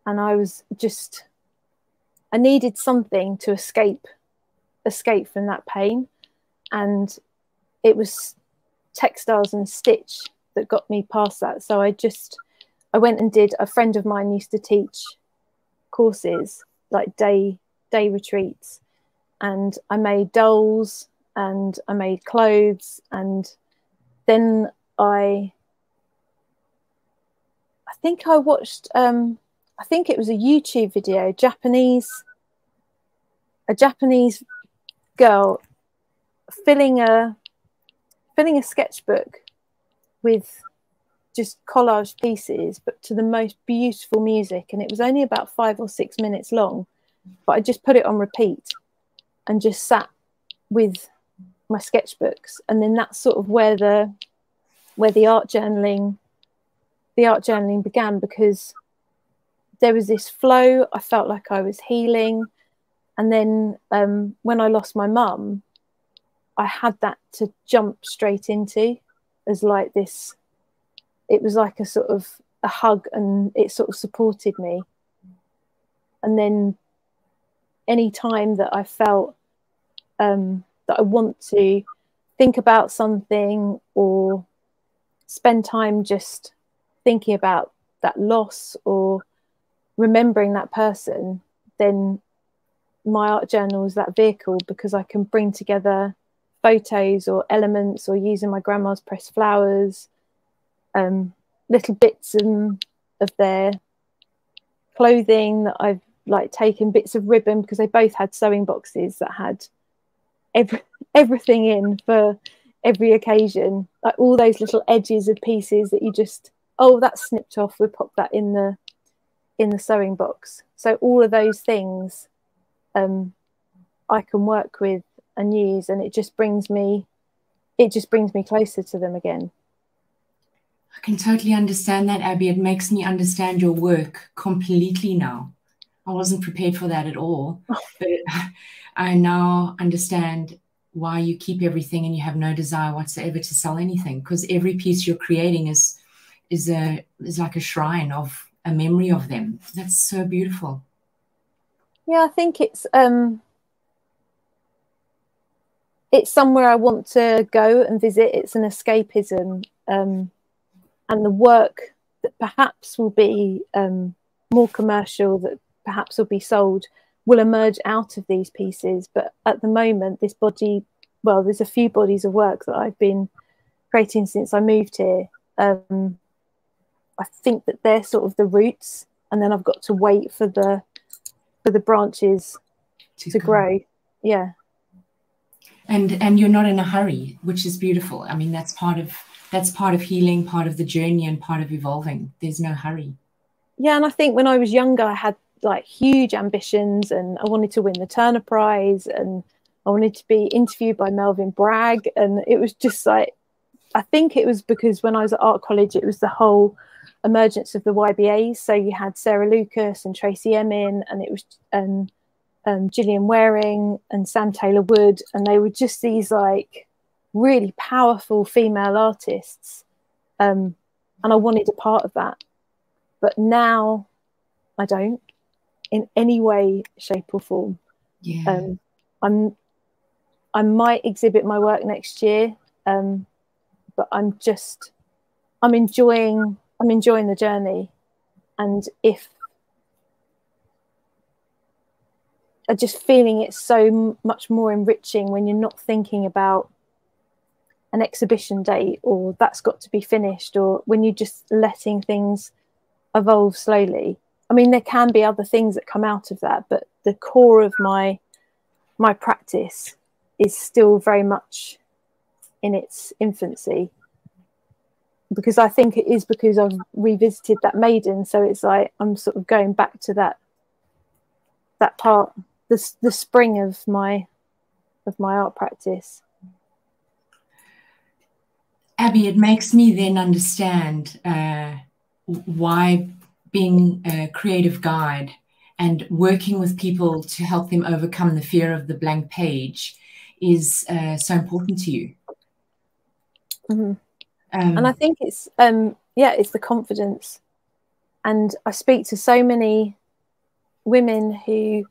And I was just, I needed something to escape, escape from that pain. And it was textiles and stitch that got me past that. So I just, I went and did, a friend of mine used to teach courses like day day retreats and I made dolls and I made clothes and then I think I watched um I think it was a YouTube video Japanese a Japanese girl filling a filling a sketchbook with just collage pieces but to the most beautiful music. And it was only about 5 or 6 minutes long but I just put it on repeat and just sat with my sketchbooks. And then that's sort of where the where the art journaling the art journaling began because there was this flow. I felt like I was healing. And then um, when I lost my mum I had that to jump straight into as like this it was like a sort of a hug and it sort of supported me. And then any time that I felt um, that I want to think about something or spend time just thinking about that loss or remembering that person, then my art journal is that vehicle because I can bring together photos or elements or using my grandma's pressed flowers, um, little bits of, of their clothing that I've like taken bits of ribbon because they both had sewing boxes that had every, (laughs) everything in for every occasion. Like all those little edges of pieces that you just oh that's snipped off. We pop that in the in the sewing box. So all of those things um i can work with and use and it just brings me it just brings me closer to them again. I can totally understand that abby. It makes me understand your work completely now. I wasn't prepared for that at all. (laughs) But I now understand why you keep everything and you have no desire whatsoever to sell anything because every piece you're creating is is a is like a shrine of a memory of them that's so beautiful yeah i think it's um it's somewhere i want to go and visit it's an escapism um and the work that perhaps will be um more commercial that perhaps will be sold will emerge out of these pieces. But at the moment, this body, well, there's a few bodies of work that I've been creating since I moved here. Um, I think that they're sort of the roots, and then I've got to wait for the for the branches to, to grow. Yeah. And and you're not in a hurry, which is beautiful. I mean, that's part of that's part of healing, part of the journey, and part of evolving. There's no hurry. Yeah, and I think when I was younger, I had like huge ambitions and I wanted to win the Turner Prize and I wanted to be interviewed by Melvyn Bragg. And it was just like, I think it was because when I was at art college, it was the whole emergence of the YBAs. So you had Sarah Lucas and Tracey Emin, and it was and um, Gillian Wearing and Sam Taylor Wood, and they were just these like really powerful female artists. Um, and I wanted a part of that. But now I don't in any way, shape, or form. Yeah. Um, I'm I might exhibit my work next year, um, but I'm just I'm enjoying I'm enjoying the journey, and if I'm just feeling it so much more enriching when you're not thinking about an exhibition date or that's got to be finished or when you're just letting things evolve slowly. I mean, there can be other things that come out of that, but the core of my my practice is still very much in its infancy because I think it is because I've revisited that maiden. So it's like I'm sort of going back to that that part, the the spring of my of my art practice. Abby, it makes me then understand uh, why being a creative guide and working with people to help them overcome the fear of the blank page is uh, so important to you. Mm-hmm. Um, and I think it's um, yeah, it's the confidence. And I speak to so many women who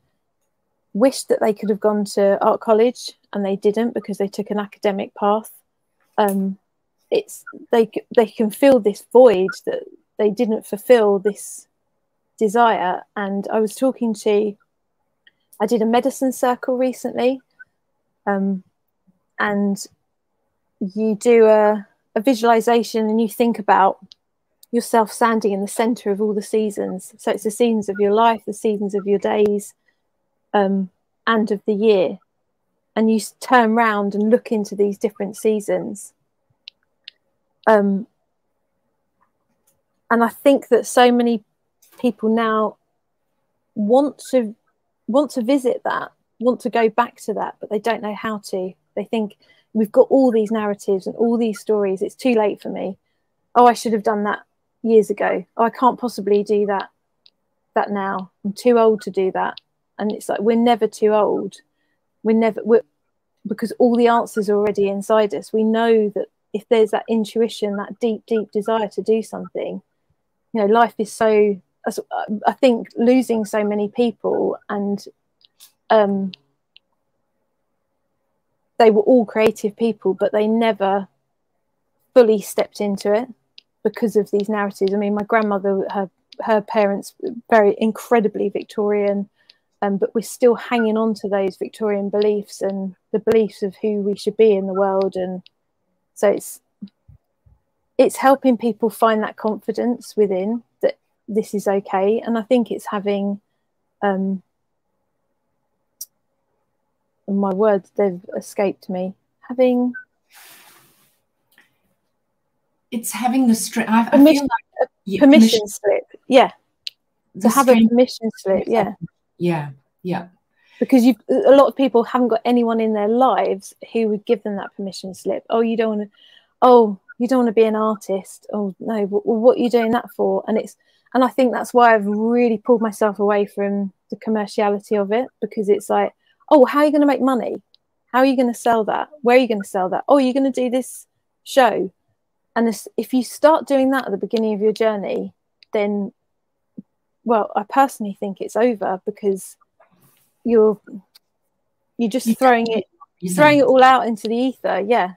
wished that they could have gone to art college and they didn't because they took an academic path. Um, it's they they can feel this void that they didn't fulfill this desire. And I was talking to, I did a medicine circle recently, um, and you do a, a visualization and you think about yourself standing in the center of all the seasons. So it's the seasons of your life, the seasons of your days, um, and of the year. And you turn round and look into these different seasons. Um, and I think that so many people now want to want to visit that, want to go back to that, but they don't know how to. They think we've got all these narratives and all these stories. It's too late for me. Oh, I should have done that years ago. Oh, I can't possibly do that that now. I'm too old to do that. And it's like we're never too old. We're never we're, because all the answers are already inside us. We know that if there's that intuition, that deep, deep desire to do something, you know life is so i think losing so many people and um they were all creative people but they never fully stepped into it because of these narratives. I mean my grandmother her her parents very incredibly victorian um, but we're still hanging on to those victorian beliefs and the beliefs of who we should be in the world. And so it's it's helping people find that confidence within that this is okay. And i think it's having um my words they've escaped me. Having it's having the strength I, permission, like, uh, yeah, permission, permission, slip yeah. To have a permission slip yeah. yeah yeah. Because you a lot of people haven't got anyone in their lives who would give them that permission slip. Oh you don't want to oh you don't want to be an artist. Oh no well, what are you doing that for? And it's and i think that's why i've really pulled myself away from the commerciality of it because it's like oh how are you going to make money? How are you going to sell that? Where are you going to sell that? Oh you're going to do this show. And this, if you start doing that at the beginning of your journey then well i personally think it's over because you're you're just you throwing it throwing it all out into the ether yeah.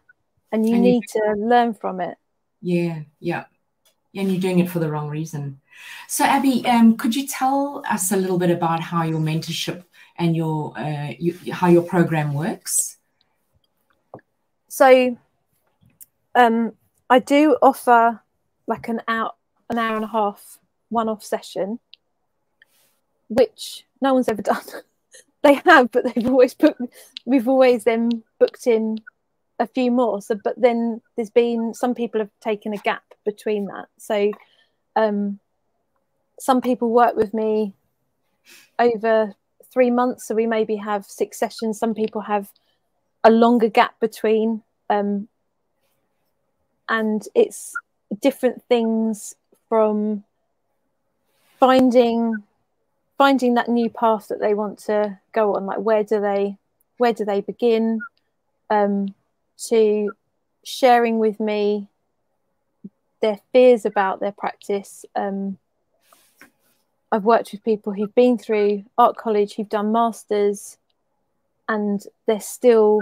And you and need to learn from it. Yeah yeah. And you're doing it for the wrong reason. So abby um, could you tell us a little bit about how your mentorship and your, uh, you, how your program works so um, i do offer like an hour an hour and a half one-off session which no one's ever (laughs) done they have, but they've always put we've always then booked in a few more. So, but then there's been some people have taken a gap between that. So, um, some people work with me over three months, so we maybe have six sessions. Some people have a longer gap between, um, and it's different things from finding finding that new path that they want to go on like where do they where do they begin um, to sharing with me their fears about their practice um, i've worked with people who've been through art college who've done masters and they're still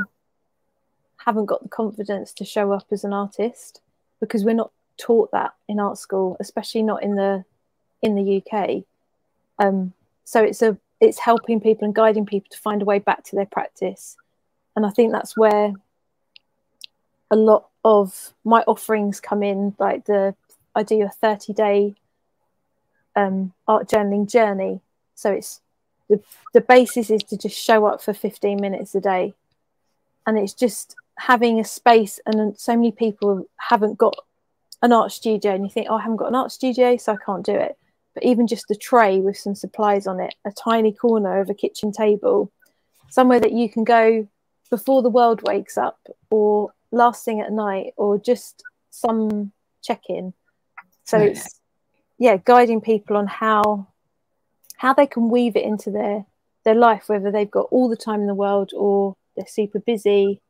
haven't got the confidence to show up as an artist because we're not taught that in art school especially not in the in the uk um, so it's a it's helping people and guiding people to find a way back to their practice. And i think that's where a lot of my offerings come in like the i do a 30 day um, art journaling journey so it's the, the basis is to just show up for 15 minutes a day and it's just having a space and so many people haven't got an art studio and you think oh i haven't got an art studio so i can't do it but even just a tray with some supplies on it, a tiny corner of a kitchen table, somewhere that you can go before the world wakes up or last thing at night or just some check-in. So yeah. it's yeah, guiding people on how how they can weave it into their their life, whether they've got all the time in the world or they're super busy.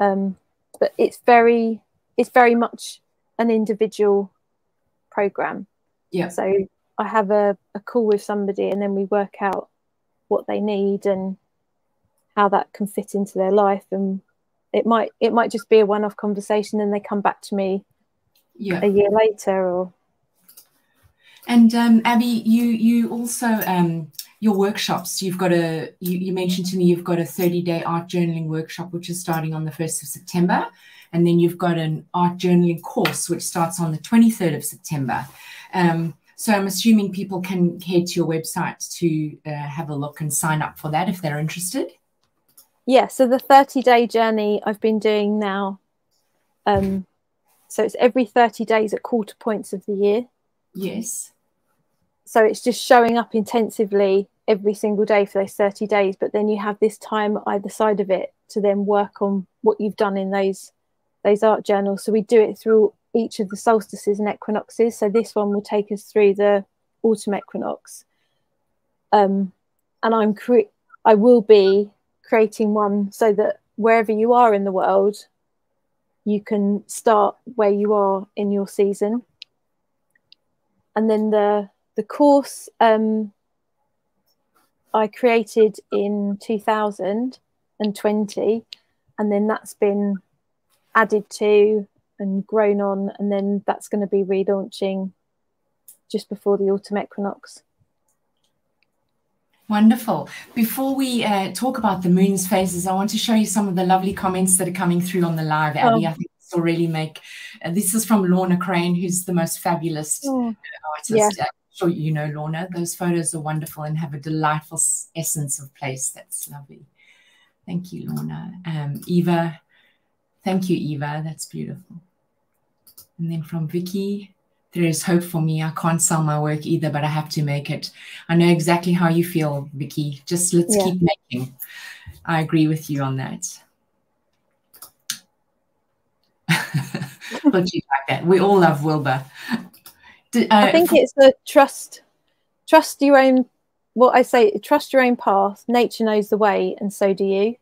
Um, but it's very it's very much an individual program yeah. So I have a, a call with somebody and then we work out what they need and how that can fit into their life and it might it might just be a one-off conversation and they come back to me yeah. a year later or and um, abby you you also um, your workshops you've got a you, you mentioned to me you've got a 30 day art journaling workshop which is starting on the 1st of september and then you've got an art journaling course which starts on the 23rd of september um, so I'm assuming people can head to your website to uh, have a look and sign up for that if they're interested. Yeah, so the 30 day journey I've been doing now. Um, so it's every 30 days at quarter points of the year. Yes. So it's just showing up intensively every single day for those 30 days, but then you have this time either side of it to then work on what you've done in those those art journals. So we do it through each of the solstices and equinoxes. So this one will take us through the autumn equinox. Um, and I'm cre- I will be creating one so that wherever you are in the world, you can start where you are in your season. And then the the course um, I created in 2020, and then that's been added to and grown on, and then that's going to be relaunching just before the autumn equinox. Wonderful. Before we uh, talk about the moon's phases, I want to show you some of the lovely comments that are coming through on the live, Abby. Oh. I think this will really make. Uh, this is from Lorna Crane, who's the most fabulous oh. artist. Yeah. Sure you know Lorna. Those photos are wonderful and have a delightful essence of place. That's lovely. Thank you, Lorna. Um, Eva, thank you, Eva. That's beautiful. And then from Vicky, there is hope for me. I can't sell my work either, but I have to make it. I know exactly how you feel, Vicky. Just let's yeah. keep making. I agree with you on that. (laughs) but you like that. We all love Wilbur. Uh, I think it's the trust, trust your own. What I say, trust your own path. Nature knows the way, and so do you.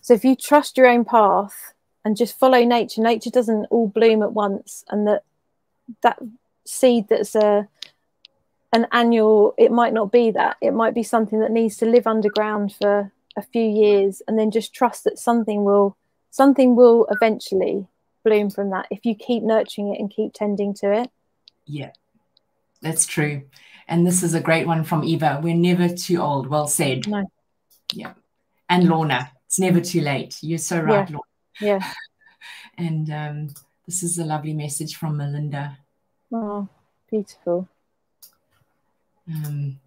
So if you trust your own path and just follow nature, nature doesn't all bloom at once, and that that seed that's a an annual, it might not be that. It might be something that needs to live underground for a few years, and then just trust that something will something will eventually bloom from that if you keep nurturing it and keep tending to it. Yeah, that's true. And this is a great one from Eva. We're never too old. Well said. No. Yeah. And Lorna, it's never too late. You're so right, Yeah. Lorna. Yeah. (laughs) And um, this is a lovely message from Melinda. Oh, beautiful. Um,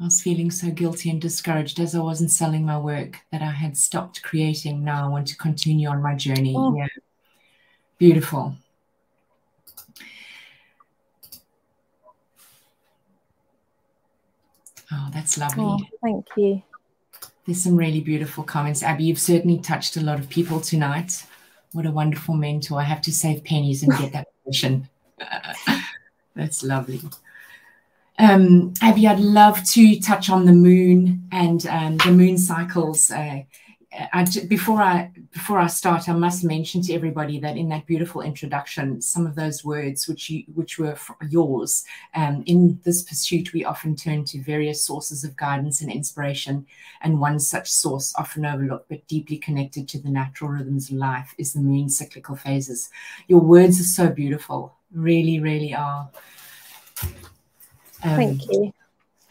I was feeling so guilty and discouraged as I wasn't selling my work that I had stopped creating. Now I want to continue on my journey. Oh. Yeah. Beautiful. Oh, that's lovely. Oh, thank you. There's some really beautiful comments. Abby, you've certainly touched a lot of people tonight. What a wonderful mentor. I have to save pennies and get that permission. (laughs) That's lovely. Um, Abby, I'd love to touch on the moon and um, the moon cycles. Uh, I, before I before I start, I must mention to everybody that in that beautiful introduction, some of those words which you which were yours, um, in this pursuit, we often turn to various sources of guidance and inspiration. And one such source, often overlooked but deeply connected to the natural rhythms of life, is the moon cyclical phases. Your words are so beautiful, really, really are. Um, Thank you.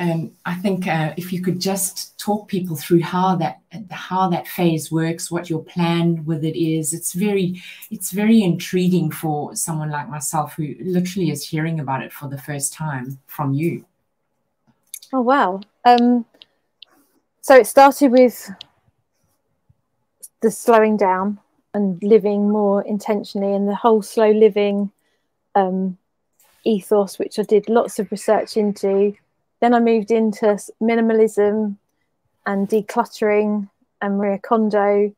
Um, I think uh, if you could just talk people through how that how that phase works, what your plan with it is, it's very it's very intriguing for someone like myself who literally is hearing about it for the first time from you. Oh wow. Um, so it started with the slowing down and living more intentionally, and the whole slow living um, ethos, which I did lots of research into. Then I moved into minimalism and decluttering and Maria Kondo,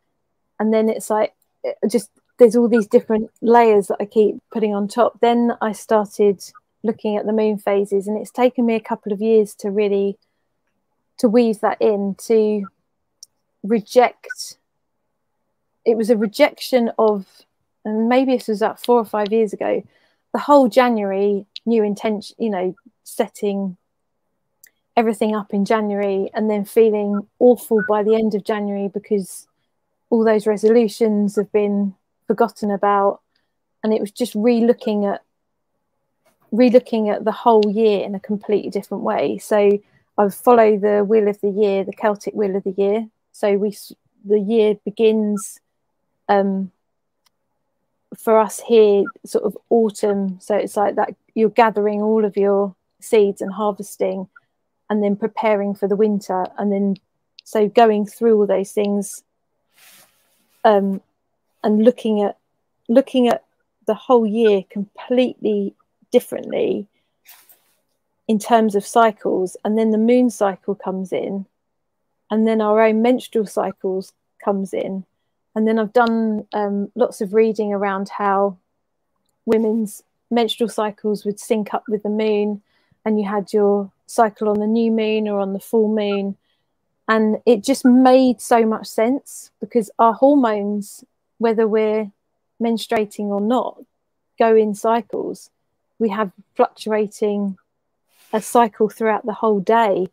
and then it's like it just there's all these different layers that I keep putting on top. Then I started looking at the moon phases, and it's taken me a couple of years to really to weave that in to reject. It was a rejection of, and maybe this was about four or five years ago. The whole January new intention, you know, setting everything up in January and then feeling awful by the end of January because all those resolutions have been forgotten about. And it was just re-looking at re-looking at the whole year in a completely different way. So i follow the wheel of the year the celtic wheel of the year. So we the year begins um for us here sort of autumn. So it's like that you're gathering all of your seeds and harvesting and then preparing for the winter and then so going through all those things um and looking at looking at the whole year completely differently in terms of cycles and then the moon cycle comes in and then our own menstrual cycles comes in and then i've done um, lots of reading around how women's menstrual cycles would sync up with the moon and you had your cycle on the new moon or on the full moon. And it just made so much sense because our hormones whether we're menstruating or not go in cycles. We have fluctuating a cycle throughout the whole day.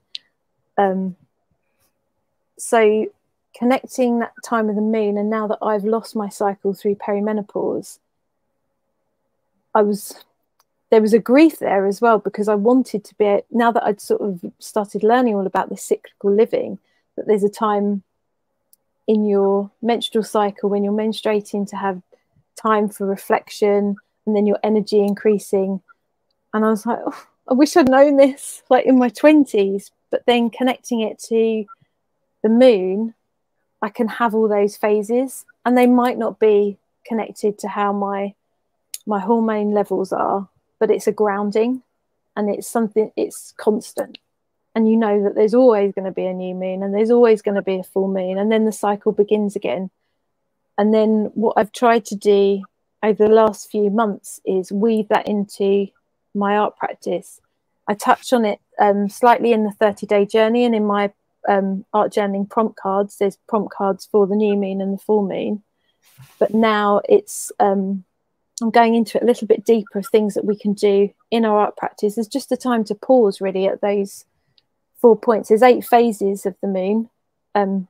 Um, so connecting that time of the moon and now that i've lost my cycle through perimenopause i was there was a grief there as well because i wanted to be now that i'd sort of started learning all about this cyclical living that there's a time in your menstrual cycle when you're menstruating to have time for reflection and then your energy increasing. And i was like oh, i wish i'd known this (laughs) like in my 20s but then connecting it to the moon i can have all those phases and they might not be connected to how my my hormone levels are but it's a grounding and it's something it's constant. And you know that there's always going to be a new moon and there's always going to be a full moon and then the cycle begins again. And then what i've tried to do over the last few months is weave that into my art practice. I touch on it um, slightly in the 30 day journey and in my um, art journaling prompt cards. There's prompt cards for the new moon and the full moon, but now it's um, I'm going into it a little bit deeper of things that we can do in our art practice. There's just a time to pause really at those four points. There's eight phases of the moon, um,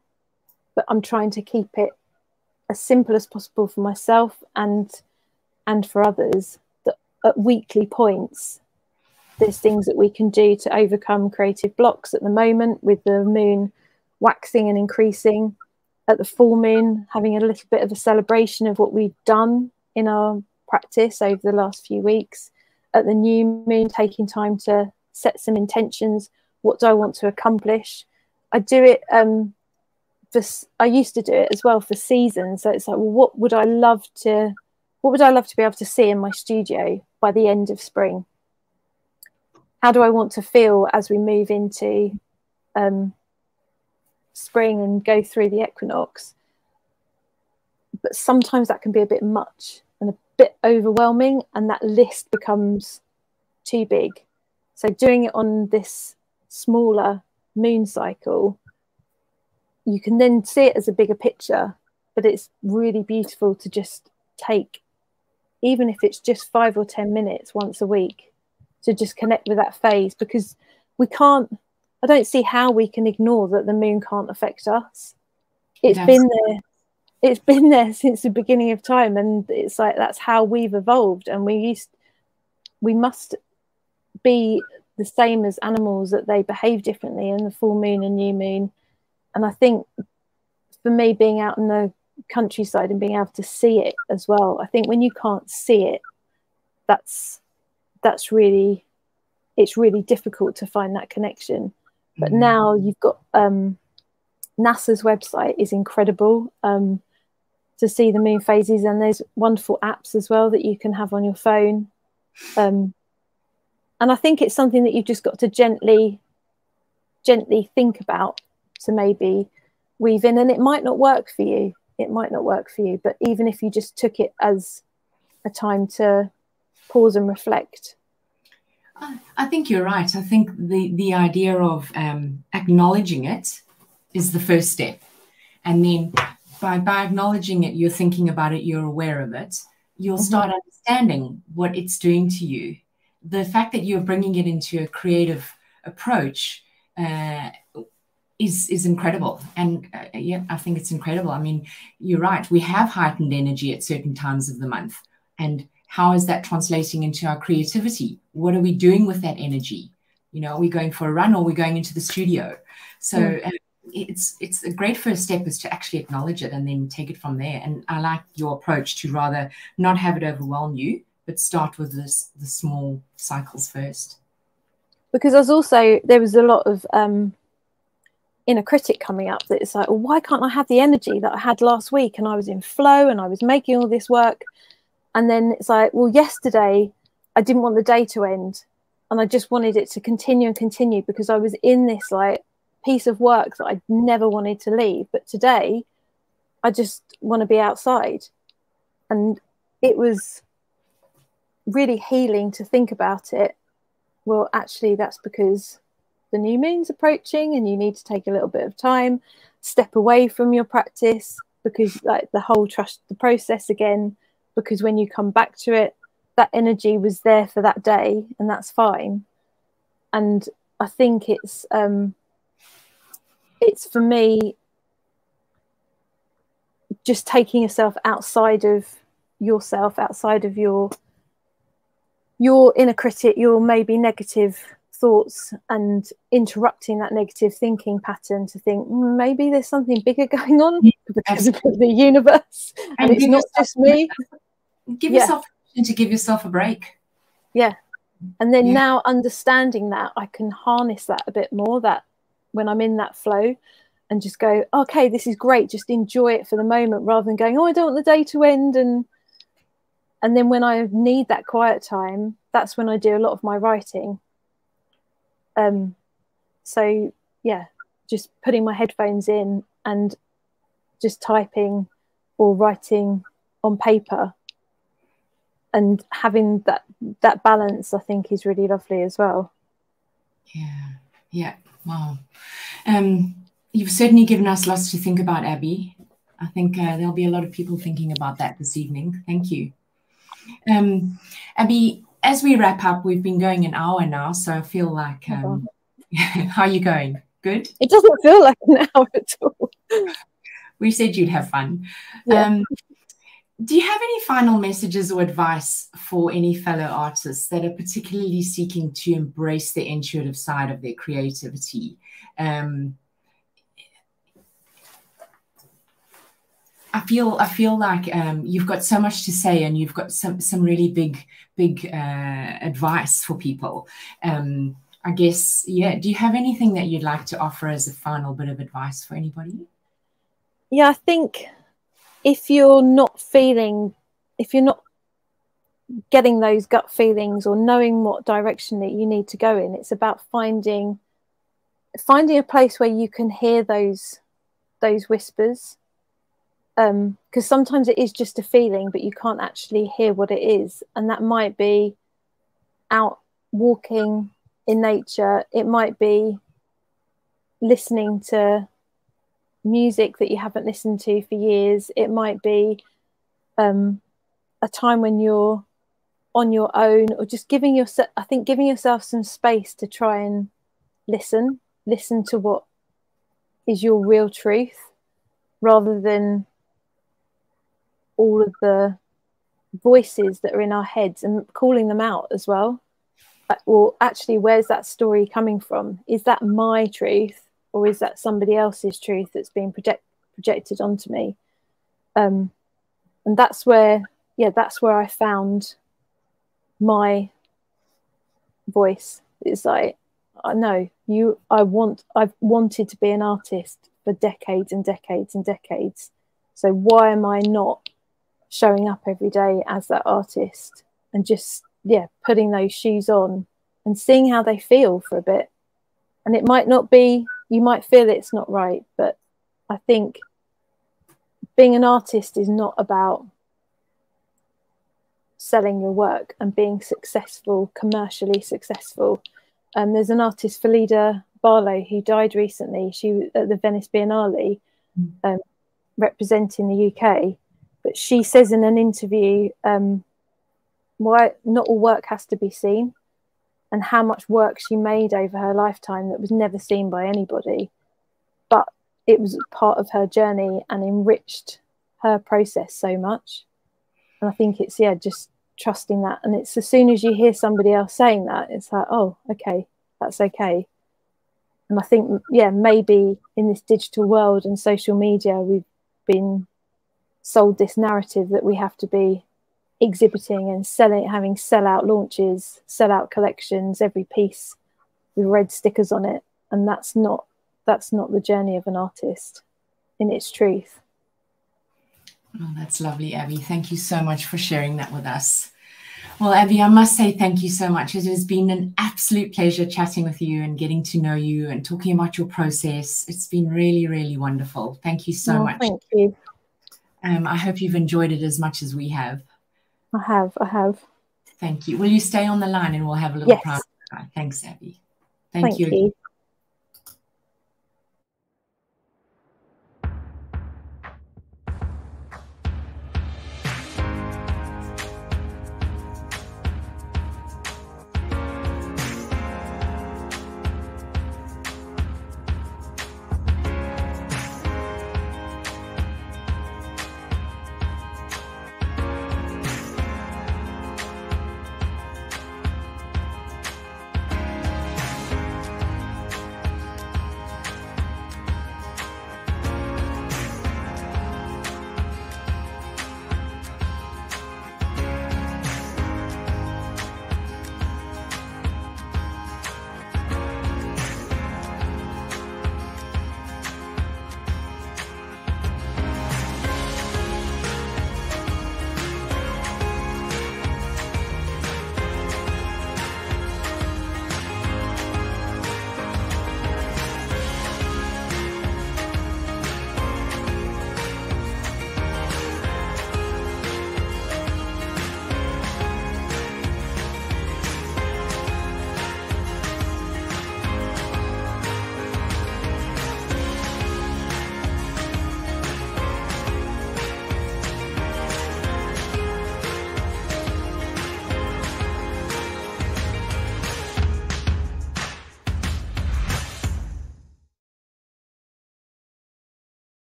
but I'm trying to keep it as simple as possible for myself and and for others. That at weekly points, there's things that we can do to overcome creative blocks. At the moment, with the moon waxing and increasing, at the full moon, having a little bit of a celebration of what we've done in our practice over the last few weeks. At the new moon, taking time to set some intentions. What do I want to accomplish? I do it um, for, I used to do it as well for seasons. So it's like, well, what would I love to, what would I love to be able to see in my studio by the end of spring? How do I want to feel as we move into um, spring and go through the equinox? But sometimes that can be a bit much and a bit overwhelming, and that list becomes too big. So doing it on this smaller moon cycle, you can then see it as a bigger picture, but it's really beautiful to just take, even if it's just five or 10 minutes once a week, to just connect with that phase because we can't, I don't see how we can ignore that the moon can't affect us. It's yes. been there it's been there since the beginning of time and it's like that's how we've evolved and we used we must be the same as animals that they behave differently in the full moon and new moon and i think for me being out in the countryside and being able to see it as well i think when you can't see it that's that's really it's really difficult to find that connection but mm-hmm. now you've got um NASA's website is incredible. Um, to see the moon phases and there's wonderful apps as well that you can have on your phone. Um, and i think it's something that you've just got to gently gently think about to maybe weave in and it might not work for you. It might not work for you but even if you just took it as a time to pause and reflect. I think you're right. I think the the idea of um, acknowledging it is the first step, and then by, by acknowledging it, you're thinking about it, you're aware of it, you'll mm-hmm. start understanding what it's doing to you. The fact that you're bringing it into a creative approach uh, is is incredible, and uh, yeah, I think it's incredible. I mean, you're right. We have heightened energy at certain times of the month, and how is that translating into our creativity? What are we doing with that energy? You know, are we going for a run or are we going into the studio? So. Mm. It's it's a great first step is to actually acknowledge it and then take it from there. And I like your approach to rather not have it overwhelm you, but start with this the small cycles first. Because I was also there was a lot of um, inner critic coming up that it's like, well, why can't I have the energy that I had last week? And I was in flow and I was making all this work, and then it's like, well, yesterday I didn't want the day to end, and I just wanted it to continue and continue because I was in this like piece of work that I never wanted to leave. But today, I just want to be outside. And it was really healing to think about it. Well, actually, that's because the new moon's approaching and you need to take a little bit of time, step away from your practice because, like, the whole trust the process again. Because when you come back to it, that energy was there for that day and that's fine. And I think it's, um, it's for me just taking yourself outside of yourself outside of your your inner critic your maybe negative thoughts and interrupting that negative thinking pattern to think mm, maybe there's something bigger (laughs) going on because of the universe and, and it's not just me give yeah. yourself to give yourself a break yeah and then yeah. now understanding that i can harness that a bit more that when I'm in that flow and just go, okay, this is great. Just enjoy it for the moment rather than going, oh, I don't want the day to end. And and then when I need that quiet time, that's when I do a lot of my writing. Um, so yeah, just putting my headphones in and just typing or writing on paper and having that that balance i think is really lovely as well yeah yeah Wow. Um, you've certainly given us lots to think about, Abby. I think uh, there'll be a lot of people thinking about that this evening. Thank you. Um, Abby, as we wrap up, we've been going an hour now, so I feel like, um, (laughs) how are you going? Good? It doesn't feel like an (laughs) hour at all. We said you'd have fun. Yeah. Um, do you have any final messages or advice for any fellow artists that are particularly seeking to embrace the intuitive side of their creativity? Um, I feel I feel like um, you've got so much to say, and you've got some some really big big uh, advice for people. Um, I guess, yeah. Do you have anything that you'd like to offer as a final bit of advice for anybody? Yeah, I think if you're not feeling, if you're not getting those gut feelings or knowing what direction that you need to go in, it's about finding finding a place where you can hear those those whispers because um, sometimes it is just a feeling, but you can't actually hear what it is, and that might be out walking in nature. It might be listening to music that you haven't listened to for years. It might be um, a time when you're on your own, or just giving yourself. I think giving yourself some space to try and listen, listen to what is your real truth, rather than all of the voices that are in our heads and calling them out as well. Well, actually, where's that story coming from? Is that my truth or is that somebody else's truth that's being project- projected onto me? Um, and that's where, yeah, that's where I found my voice. It's like, I know you, I want, I've wanted to be an artist for decades and decades and decades. So why am I not showing up every day as that artist and just yeah putting those shoes on and seeing how they feel for a bit and it might not be you might feel it's not right but i think being an artist is not about selling your work and being successful commercially successful. Um, there's an artist Phyllida Barlow who died recently. She was at the Venice Biennale mm. um, representing the UK but she says in an interview, um, why not all work has to be seen, and how much work she made over her lifetime that was never seen by anybody, but it was part of her journey and enriched her process so much. And I think it's yeah, just trusting that. And it's as soon as you hear somebody else saying that, it's like, oh, okay, that's okay. And I think, yeah, maybe in this digital world and social media, we've been sold this narrative that we have to be exhibiting and selling, having sell-out launches, sell-out collections, every piece with red stickers on it, and that's not that's not the journey of an artist in its truth. Oh, that's lovely, Abby. Thank you so much for sharing that with us. Well, Abby, I must say thank you so much. It has been an absolute pleasure chatting with you and getting to know you and talking about your process. It's been really, really wonderful. Thank you so oh, much. Thank you. Um, I hope you've enjoyed it as much as we have. I have. I have. Thank you. Will you stay on the line and we'll have a little yes. private? Thanks, Abby. Thank, Thank you. you.